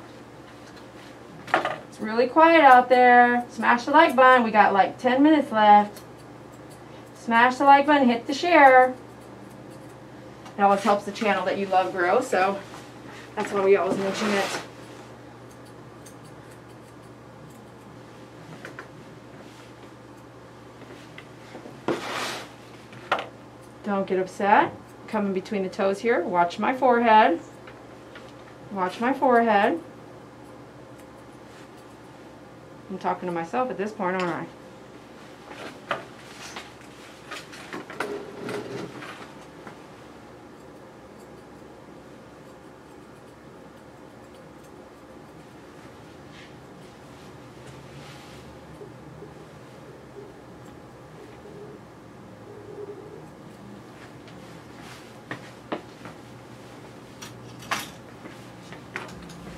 Quiet out there. Smash the like button. We got like 10 minutes left. Smash the like button, hit the share. It always helps the channel that you love grow, so that's why we always mention it. Don't get upset. Coming between the toes here. Watch my forehead. Watch my forehead. Talking to myself at this point, aren't I?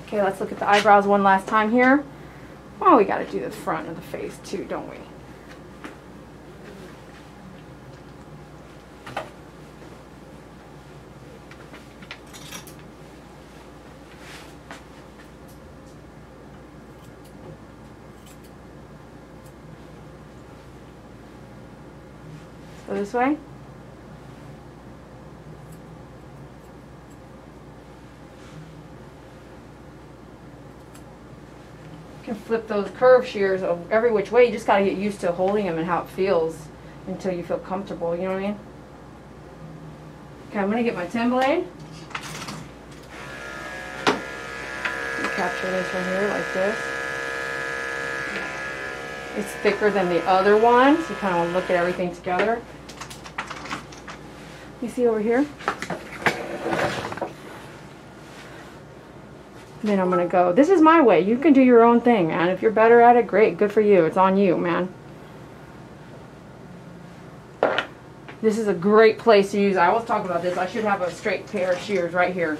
Okay, let's look at the eyebrows one last time here. We got to do the front of the face too, don't we? Go this way. Flip those curve shears every which way. You just got to get used to holding them and how it feels until you feel comfortable. You know what I mean? Okay, I'm gonna get my 10 blade. Capture this right here like this. It's thicker than the other one, so you kind of to look at everything together. You see over here? Then I'm gonna go, this is my way. You can do your own thing, man. If you're better at it, great. Good for you. It's on you, man. This is a great place to use. I always talk about this. I should have a straight pair of shears right here.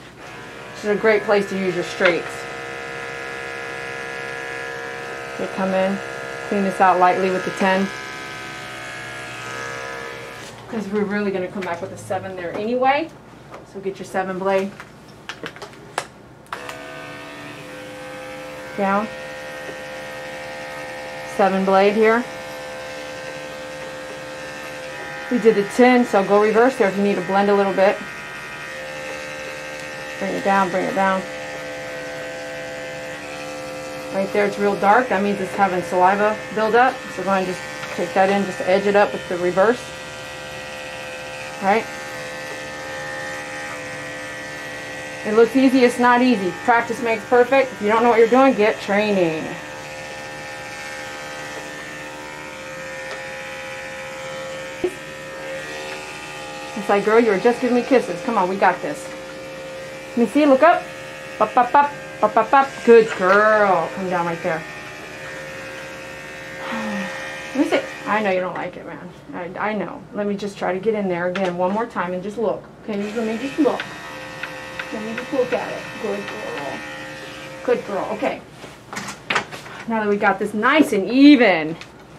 This is a great place to use your straights. Okay, come in, clean this out lightly with the 10. Because we're really going to come back with a 7 there anyway. So get your 7 blade. Down. 7 blade here. We did the 10, so go reverse there if you need to blend a little bit. Bring it down, bring it down. Right there, it's real dark. That means it's having saliva build up. So go ahead and just take that in, just edge it up with the reverse. Right? It looks easy, it's not easy. Practice makes perfect. If you don't know what you're doing, get training. It's like, girl, you were just giving me kisses. Come on, we got this. Let me see, look up. Up, up, up, up, up, up. Good girl. Come down right there. [sighs] Let me see. I know you don't like it, man. I, I know. Let me just try to get in there again one more time and just look. Okay, let me just look. Let me just look at it. Good girl. Good girl. Okay. Now that we got this nice and even.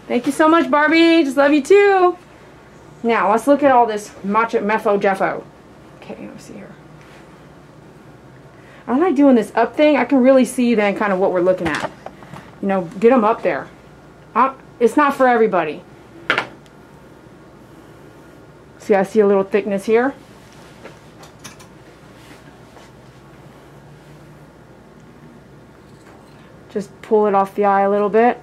Thank you so much, Barbie. Just love you too. Now, let's look at all this matcha mefo jeffo. Okay, let me see here. I like doing this up thing. I can really see then kind of what we're looking at. You know, get them up there. Uh, it's not for everybody. See, I see a little thickness here. Just pull it off the eye a little bit.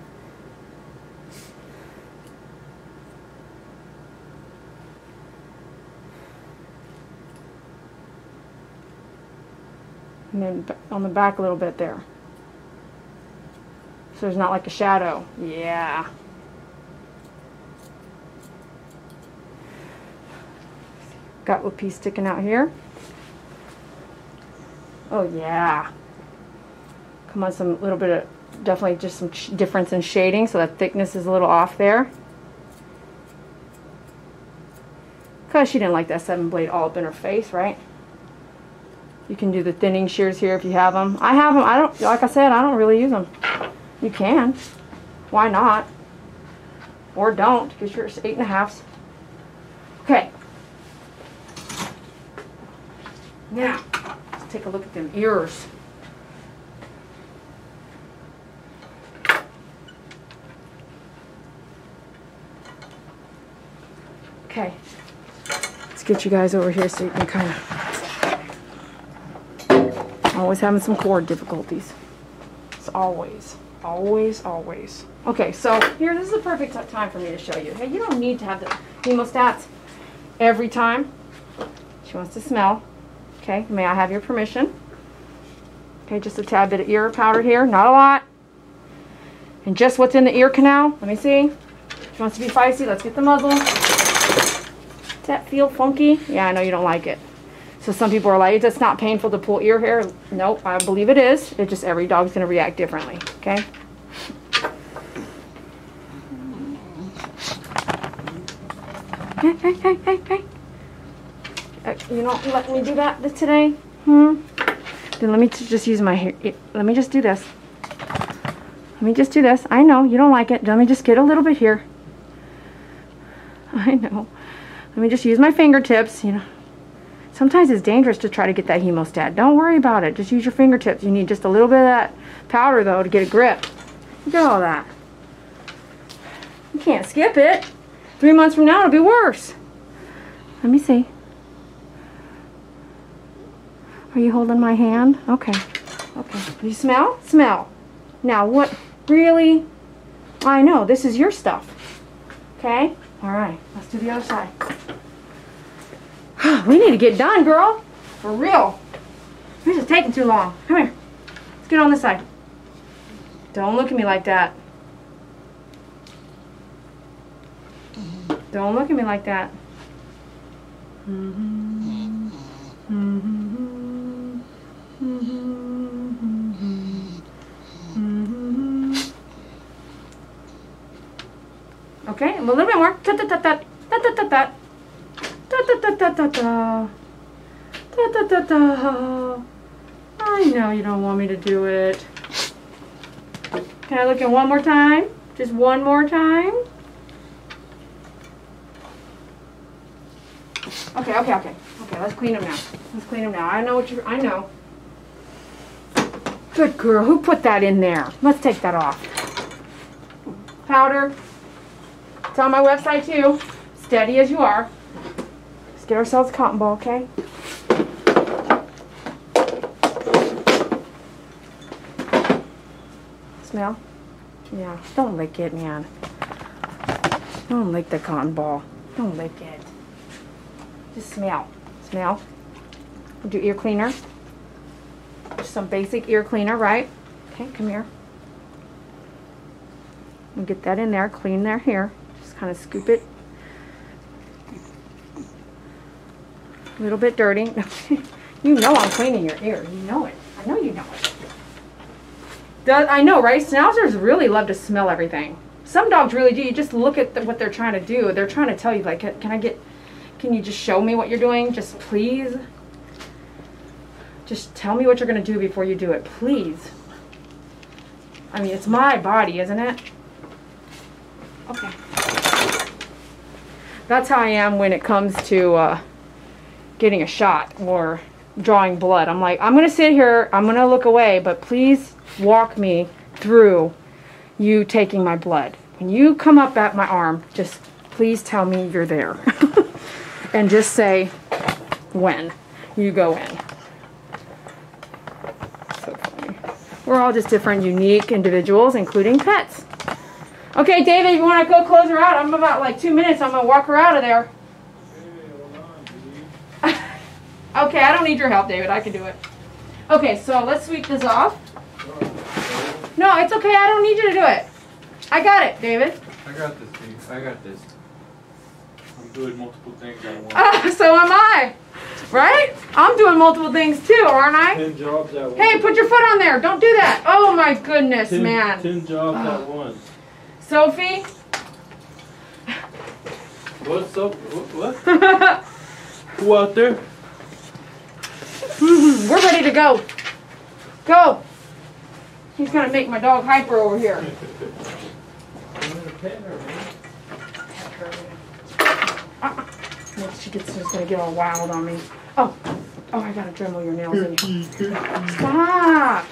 And then on the back a little bit there. So there's not like a shadow. Yeah. Got a piece sticking out here. Oh yeah. Come on, some little bit of, definitely just some difference in shading, so that thickness is a little off there. Cause she didn't like that seven blade all up in her face, right? You can do the thinning shears here if you have them. I have them. I don't, like I said, I don't really use them. You can. Why not? Or don't, because you're eight and a halfs. Okay. Now, let's take a look at them ears. Okay. Let's get you guys over here so you can kind of. Always having some cord difficulties. It's always, always, always. Okay, so here, this is the perfect time for me to show you. Hey, you don't need to have the hemostats every time. She wants to smell. Okay, may I have your permission? Okay, just a tad bit of ear powder here, not a lot. And just what's in the ear canal. Let me see. She wants to be feisty. Let's get the muzzle. That feel funky? Yeah, I know you don't like it. So some people are like, it's not painful to pull ear hair. Nope, I believe it is. It just every dog's gonna react differently. Okay. Hey, hey, hey, hey, hey. Uh, you don't let me do that today? Hmm? Then let me just use my hair. Let me just do this. Let me just do this. I know you don't like it. Let me just get a little bit here. I know. Let me just use my fingertips, you know. Sometimes it's dangerous to try to get that hemostat. Don't worry about it. Just use your fingertips. You need just a little bit of that powder, though, to get a grip. Look at all that. You can't skip it. Three months from now, it'll be worse. Let me see. Are you holding my hand? Okay. Okay. You smell? Smell. Now, what really? I know, this is your stuff. Okay? All right. Let's do the other side. [sighs] we need to get done, girl. For real. This is taking too long. Come here. Let's get on this side. Don't look at me like that. Don't look at me like that. Mm-hmm. Okay, a little bit more. Ta ta ta ta ta ta ta ta ta ta ta ta ta ta ta ta ta ta. I know you don't want me to do it. Can I look in one more time? Just one more time. Okay, okay, okay. Okay, let's clean them now. Let's clean them now. I know what you're, I know. Good girl. Who put that in there? Let's take that off. Powder. On my website too. Steady as you are. Let's get ourselves a cotton ball, okay? Smell? Yeah. Don't lick it, man. Don't lick the cotton ball. Don't lick it. Just smell. Smell. Do ear cleaner. Just some basic ear cleaner, right? Okay, come here. We'll get that in there, clean their hair. Kind of scoop it. A little bit dirty. [laughs] you know I'm cleaning your ear. You know it. I know you know it. Does, I know, right? Schnauzers really love to smell everything. Some dogs really do. You just look at the, what they're trying to do. They're trying to tell you, like, can I get, can you just show me what you're doing? Just please. Just tell me what you're going to do before you do it, please. I mean, it's my body, isn't it? Okay. That's how I am when it comes to uh, getting a shot or drawing blood. I'm like, I'm going to sit here, I'm going to look away, but please walk me through you taking my blood. When you come up at my arm, just please tell me you're there. [laughs] and just say when you go in. So. We're all just different, unique individuals, including pets. Okay, David, you want to go close her out? I'm about like two minutes. I'm going to walk her out of there. [laughs] okay, I don't need your help, David. I can do it. Okay, so let's sweep this off. No, it's okay. I don't need you to do it. I got it, David. I got this, Steve. I got this. I'm doing multiple things at once. Uh, [laughs] so am I. Right? I'm doing multiple things too, aren't I? Ten jobs at once. Hey, put your foot on there. Don't do that. Oh my goodness, ten, man. Ten jobs at once. Sophie? What's up? What? what? [laughs] Who out there? We're ready to go. Go. He's gonna make my dog hyper over here. [laughs] Uh-uh. Once she gets, she's gonna get all wild on me. Oh, oh, I gotta dremel your nails in you. Stop.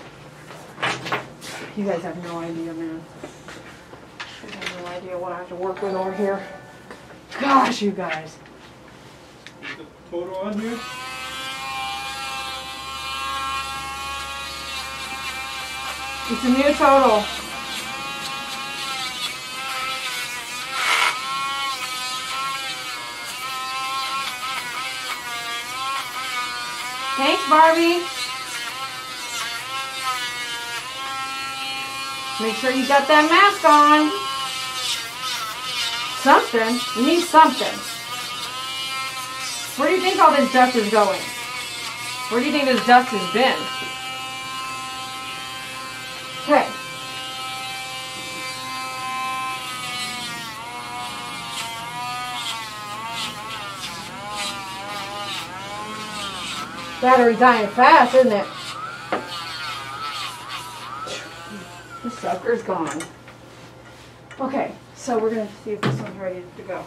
You guys have no idea, man. You have no idea what I have to work with over here. Gosh, you guys. Is the total on here? It's a new total. Thanks, Barbie. Make sure you got that mask on. Something. We need something. Where do you think all this dust is going? Where do you think this dust has been? Okay. Battery dying fast, isn't it? The sucker's gone. Okay, so we're gonna see if this one's ready to go.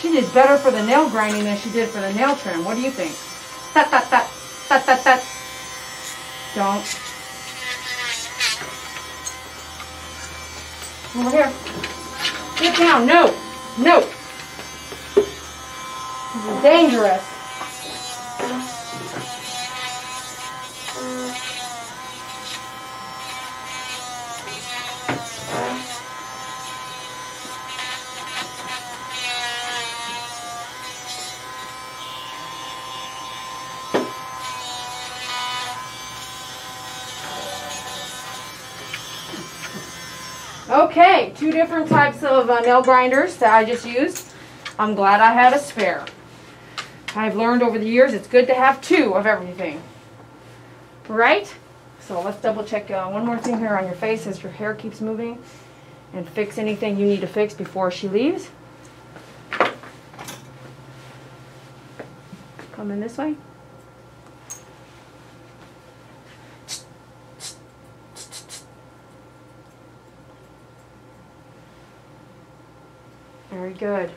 She did better for the nail grinding than she did for the nail trim. What do you think? Tut, tut, tut, tut, tut, tut. Don't. Over here. Get down. No. No. This is dangerous. Okay, two different types of uh, nail grinders that I just used. I'm glad I had a spare. I've learned over the years it's good to have two of everything. Right? So let's double check uh, one more thing here on your face as your hair keeps moving and fix anything you need to fix before she leaves. Come in this way. Very good.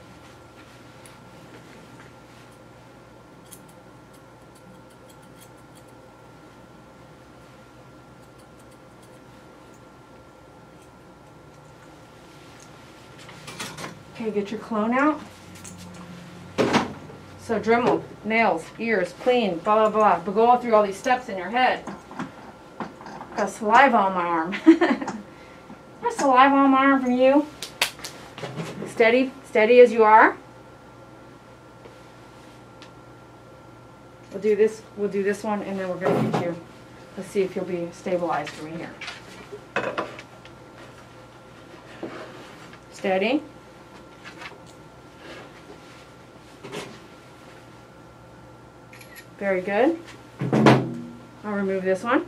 Okay, get your clone out. So Dremel, nails, ears, clean, blah blah blah. But go all through all these steps in your head. Got saliva on my arm. [laughs] Got saliva on my arm from you. Steady, steady as you are. We'll do this, we'll do this one and then we're gonna get you, let's see if you'll be stabilized me here. Steady. Very good. I'll remove this one.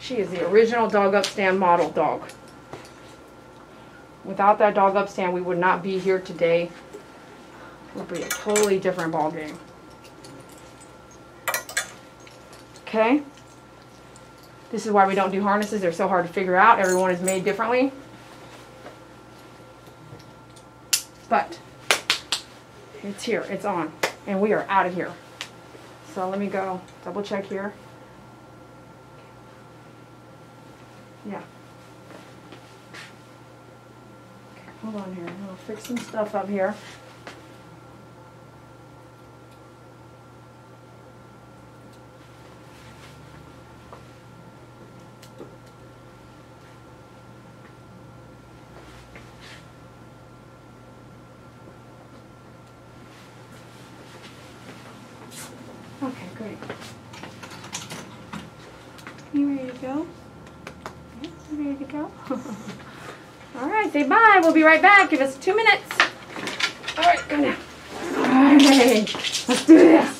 She is the original dog upstand model dog. Without that dog upstand, we would not be here today. It would be a totally different ball game. Okay. This is why we don't do harnesses. They're so hard to figure out. Everyone is made differently. But it's here. It's on. And we are out of here. So let me go double check here. Yeah. Okay, hold on here. I'll fix some stuff up here. Okay, great. You ready to go? Yeah, you ready to go? All right, say bye. We'll be right back. Give us two minutes. All right, go now. All right, let's do this.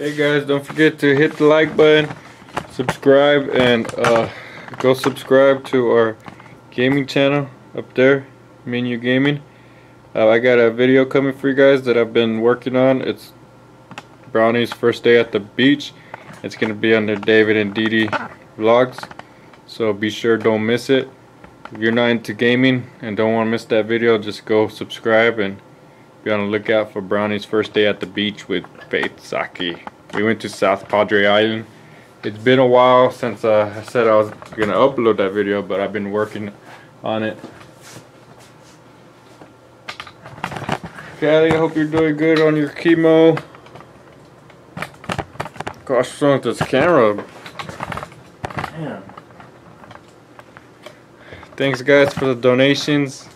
Hey guys, don't forget to hit the like button, subscribe, and uh, go subscribe to our gaming channel up there, Me And You Gaming. Uh, I got a video coming for you guys that I've been working on. It's Brownie's first day at the beach. It's going to be on the David and Dee vlogs. So be sure don't miss it. If you're not into gaming and don't want to miss that video, just go subscribe and be on the lookout for Brownie's first day at the beach with Faith Saki. We went to South Padre Island. It's been a while since uh, I said I was going to upload that video, but I've been working on it. Callie, I hope you're doing good on your chemo. Gosh, what's wrong with this camera? Damn. Thanks guys for the donations.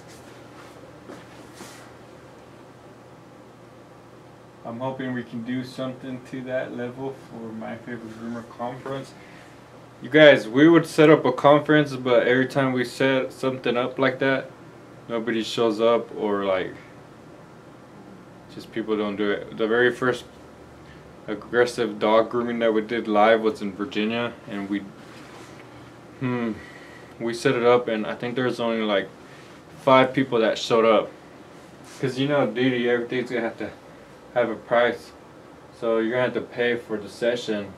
I'm hoping we can do something to that level for My Favorite Groomer conference. You guys, we would set up a conference, but every time we set something up like that, nobody shows up or like just people don't do it. The very first aggressive dog grooming that we did live was in Virginia and we hmm we set it up and I think there's only like five people that showed up. Cause you know, Dede, everything's gonna have to have a price. So you're gonna have to pay for the session,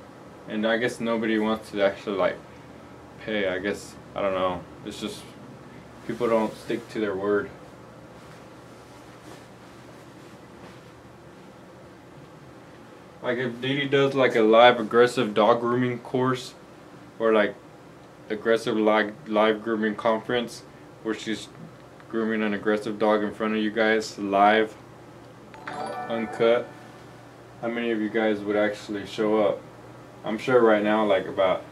and I guess nobody wants to actually like pay. I guess I don't know. It's just people don't stick to their word. Like if Dede does like a live aggressive dog grooming course, or like aggressive live live grooming conference, where she's grooming an aggressive dog in front of you guys live, uncut. How many of you guys would actually show up? I'm sure right now like about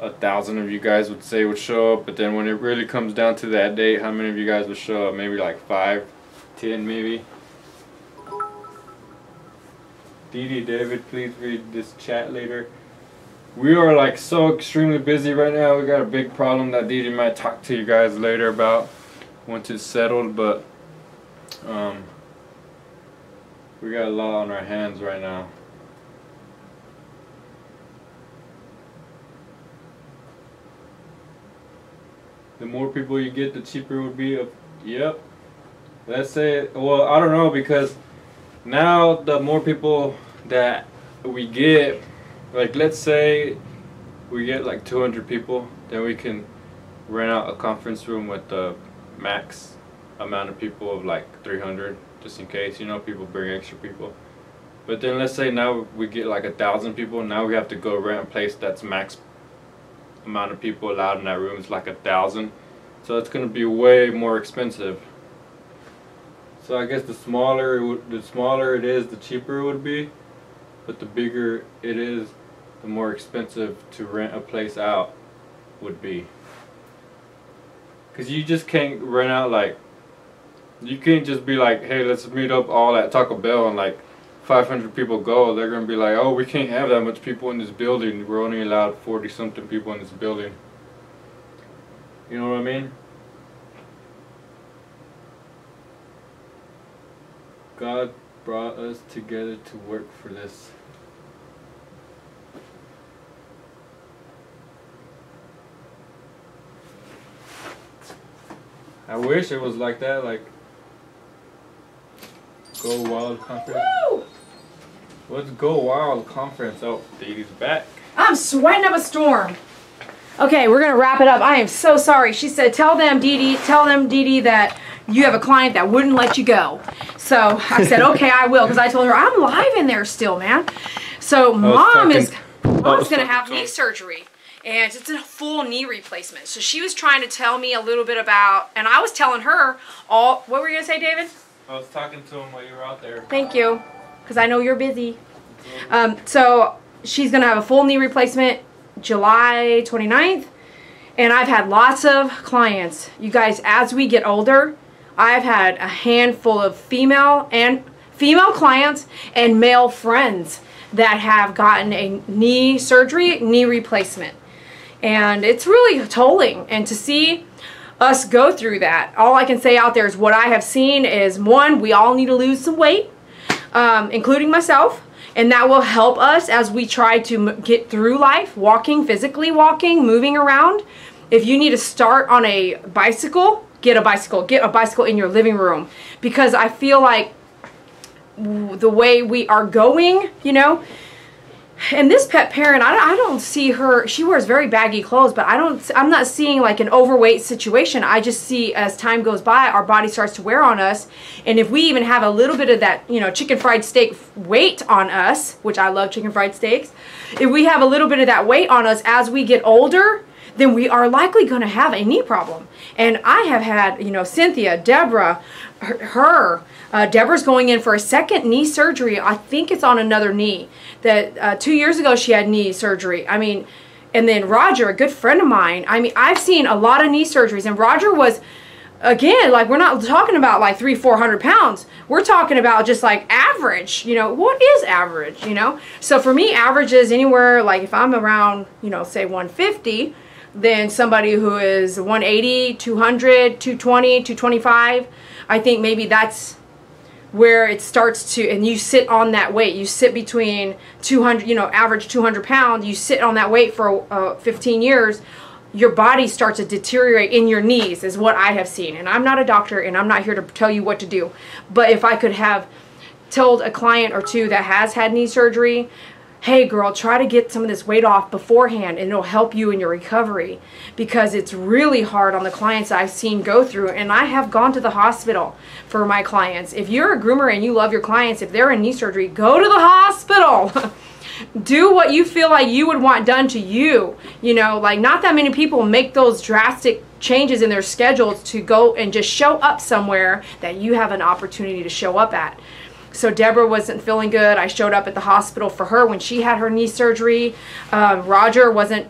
a thousand of you guys would say would show up, but then when it really comes down to that date, how many of you guys would show up? Maybe like five, ten maybe. Dee, David, please read this chat later. We are like so extremely busy right now. We got a big problem that Dee might talk to you guys later about once it's settled, but um, we got a lot on our hands right now. The more people you get, the cheaper it would be. Yep. Let's say, well, I don't know because now the more people that we get, like let's say we get like 200 people, then we can rent out a conference room with the max amount of people of like 300 just in case you know people bring extra people. But then let's say now we get like a thousand people now we have to go rent a place that's max amount of people allowed in that room. Is like a thousand. So it's going to be way more expensive. So I guess the smaller it would, the smaller it is the cheaper it would be. But the bigger it is the more expensive to rent a place out would be. Because you just can't rent out like you can't just be like hey let's meet up all at Taco Bell and like 500 people go. They're gonna be like oh we can't have that much people in this building. We're only allowed 40 something people in this building. You know what I mean? God brought us together to work for this. I wish it was like that, like Go Wild conference. Woo! Let's Go Wild conference. Oh, Dee back. I'm sweating up a storm. Okay, we're gonna wrap it up. I am so sorry. She said, "Tell them, Dede, tell them, Dede, that you have a client that wouldn't let you go." So I said, [laughs] "Okay, I will," because I told her I'm live in there still, man. So mom is I mom's was gonna have to knee surgery, and it's a full knee replacement. So she was trying to tell me a little bit about, and I was telling her all. What were you gonna say, David? I was talking to him while you were out there. Thank you, because I know you're busy. Um, so she's gonna have a full knee replacement July 29th, and I've had lots of clients. You guys, as we get older, I've had a handful of female and female clients and male friends that have gotten a knee surgery, knee replacement, and it's really tolling. And to see us go through that, all I can say out there is what I have seen is one, we all need to lose some weight um, including myself. and that will help us as we try to get through life walking physically walking moving around. If you need to start on a bicycle get a bicycle. Get a bicycle in your living room. Because i feel like the way we are going you know and this pet parent I, I don't see her she wears very baggy clothes but i don't i'm not seeing like an overweight situation. I just see as time goes by our body starts to wear on us. And if we even have a little bit of that you know chicken fried steak weight on us which i love chicken fried steaks if we have a little bit of that weight on us as we get older then we are likely going to have a knee problem. And i have had you know cynthia deborah her uh, Deborah's going in for a second knee surgery. I think it's on another knee. That uh, two years ago she had knee surgery. I mean, and then Roger, a good friend of mine. I mean, I've seen a lot of knee surgeries, and Roger was, again, like we're not talking about like three, four hundred pounds. We're talking about just like average. You know, what is average? You know, so for me, average is anywhere like if I'm around, you know, say 150 then somebody who is 180, 200, 220, 225. I think maybe that's where it starts to and you sit on that weight. You sit between 200 you know average 200 pounds you sit on that weight for uh, 15 years your body starts to deteriorate in your knees is what i have seen. And i'm not a doctor and i'm not here to tell you what to do. But if i could have told a client or two that has had knee surgery hey girl try to get some of this weight off beforehand and it'll help you in your recovery. Because it's really hard on the clients i've seen go through and i have gone to the hospital for my clients. If you're a groomer and you love your clients if they're in knee surgery go to the hospital. [laughs] Do what you feel like you would want done to you. You know like not that many people make those drastic changes in their schedules to go and just show up somewhere that you have an opportunity to show up at so Deborah wasn't feeling good. I showed up at the hospital for her when she had her knee surgery. Um, Roger wasn't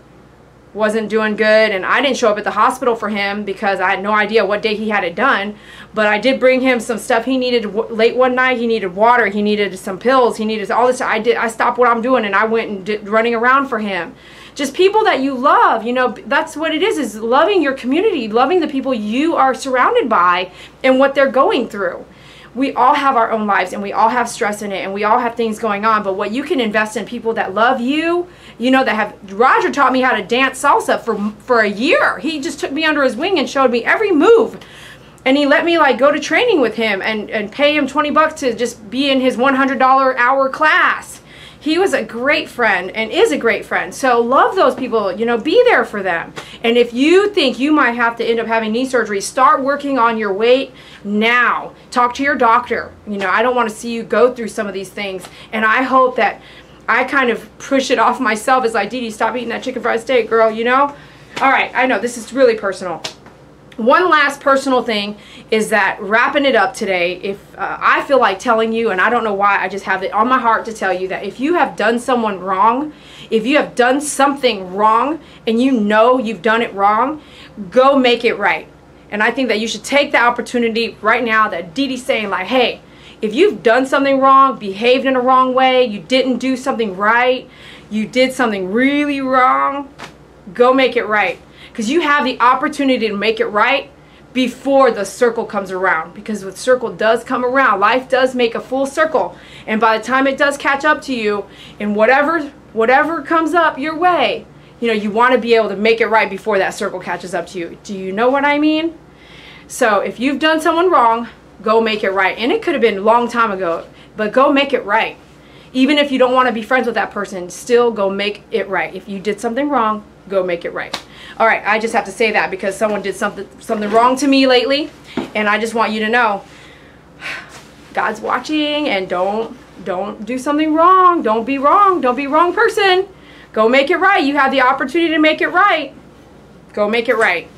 wasn't doing good, and I didn't show up at the hospital for him because I had no idea what day he had it done. But I did bring him some stuff he needed late one night. He needed water. He needed some pills. He needed all this. I did. I stopped what I'm doing and I went and did running around for him. Just people that you love. You know that's what it is. Is loving your community, loving the people you are surrounded by, and what they're going through we all have our own lives and we all have stress in it and we all have things going on but what you can invest in people that love you you know that have roger taught me how to dance salsa for for a year. He just took me under his wing and showed me every move. And he let me like go to training with him and and pay him 20 bucks to just be in his $100 hour class he was a great friend and is a great friend. So love those people, you know, be there for them. And if you think you might have to end up having knee surgery, start working on your weight now. Talk to your doctor. You know, I don't want to see you go through some of these things. And I hope that I kind of push it off myself as like, Dede, stop eating that chicken fried steak, girl, you know? All right, I know this is really personal one last personal thing is that wrapping it up today if uh, i feel like telling you and i don't know why i just have it on my heart to tell you that if you have done someone wrong if you have done something wrong and you know you've done it wrong go make it right. And i think that you should take the opportunity right now that Dee's saying like hey if you've done something wrong behaved in a wrong way you didn't do something right you did something really wrong go make it right because you have the opportunity to make it right before the circle comes around. Because the circle does come around life does make a full circle. And by the time it does catch up to you and whatever whatever comes up your way you know you want to be able to make it right before that circle catches up to you. Do you know what i mean? So if you've done someone wrong go make it right. And it could have been a long time ago but go make it right. Even if you don't want to be friends with that person still go make it right. If you did something wrong go make it right all right, I just have to say that because someone did something something wrong to me lately, and I just want you to know God's watching and don't don't do something wrong. Don't be wrong. Don't be wrong person. Go make it right. You have the opportunity to make it right. Go make it right.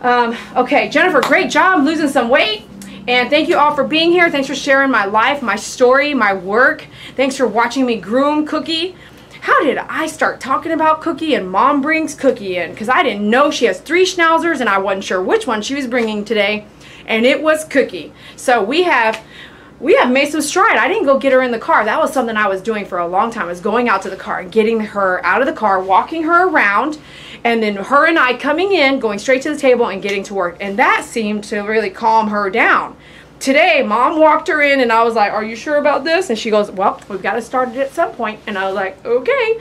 Um, okay, Jennifer, great job losing some weight. And thank you all for being here. Thanks for sharing my life, my story, my work. Thanks for watching me groom Cookie how did I start talking about Cookie and mom brings Cookie in? Because I didn't know she has three schnauzers and I wasn't sure which one she was bringing today. And it was Cookie. So we have we have made some stride. I didn't go get her in the car. That was something I was doing for a long time. Was going out to the car and getting her out of the car, walking her around, and then her and I coming in, going straight to the table and getting to work. And that seemed to really calm her down. Today mom walked her in and I was like, Are you sure about this? And she goes, Well, we've got to start it at some point. And I was like, Okay.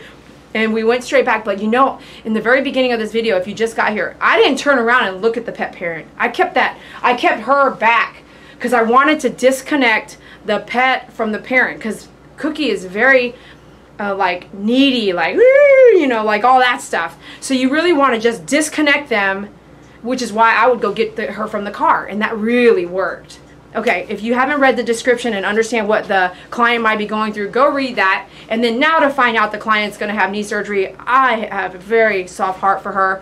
And we went straight back. But you know, in the very beginning of this video, if you just got here, I didn't turn around and look at the pet parent. I kept that, I kept her back because I wanted to disconnect the pet from the parent because Cookie is very uh, like needy, like, you know, like all that stuff. So you really want to just disconnect them, which is why I would go get the, her from the car. And that really worked. Okay, if you haven't read the description and understand what the client might be going through, go read that. And then now to find out the client's going to have knee surgery, I have a very soft heart for her.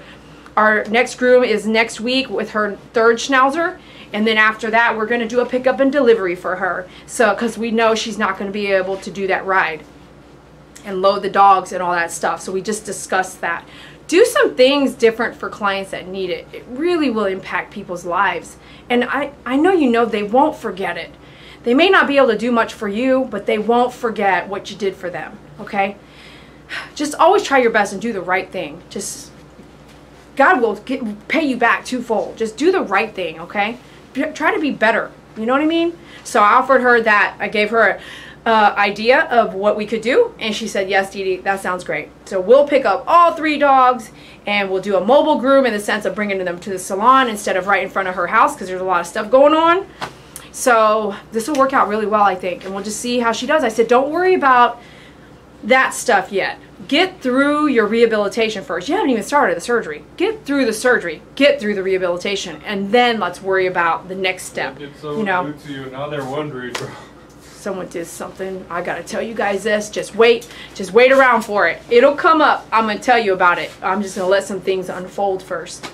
Our next groom is next week with her third schnauzer. And then after that, we're going to do a pickup and delivery for her. So, because we know she's not going to be able to do that ride and load the dogs and all that stuff. So we just discussed that. Do some things different for clients that need it. It really will impact people's lives. And I, I know you know they won't forget it. They may not be able to do much for you, but they won't forget what you did for them. Okay? Just always try your best and do the right thing. Just God will get, pay you back twofold. Just do the right thing, okay? Try to be better. You know what I mean? So I offered her that. I gave her uh, idea of what we could do, and she said, "Yes, Dede, that sounds great." So we'll pick up all three dogs, and we'll do a mobile groom in the sense of bringing them to the salon instead of right in front of her house because there's a lot of stuff going on. So this will work out really well, I think, and we'll just see how she does. I said, "Don't worry about that stuff yet. Get through your rehabilitation first. You haven't even started the surgery. Get through the surgery. Get through the rehabilitation, and then let's worry about the next step. It's so you know." new to you. Now they're wondering. Someone did something. I gotta tell you guys this. Just wait. Just wait around for it. It'll come up. I'm gonna tell you about it. I'm just gonna let some things unfold first.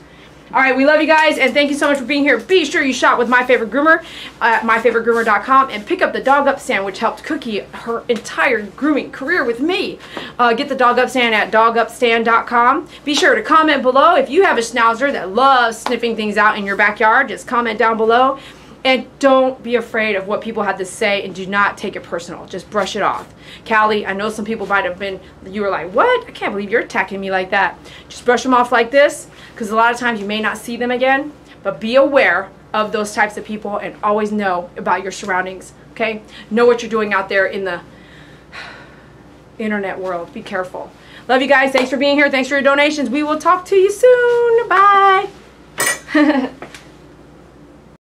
All right, we love you guys, and thank you so much for being here. Be sure you shop with My Favorite Groomer at myfavoritegroomer.com and pick up the Dog Up Stand, which helped Cookie her entire grooming career with me. Uh, get the Dog Up Stand at dogupstand.com. Be sure to comment below if you have a schnauzer that loves sniffing things out in your backyard. Just comment down below. And don't be afraid of what people have to say and do not take it personal. Just brush it off. Callie, I know some people might have been, you were like, what? I can't believe you're attacking me like that. Just brush them off like this because a lot of times you may not see them again. But be aware of those types of people and always know about your surroundings. Okay? Know what you're doing out there in the [sighs] internet world. Be careful. Love you guys. Thanks for being here. Thanks for your donations. We will talk to you soon. Bye. [laughs]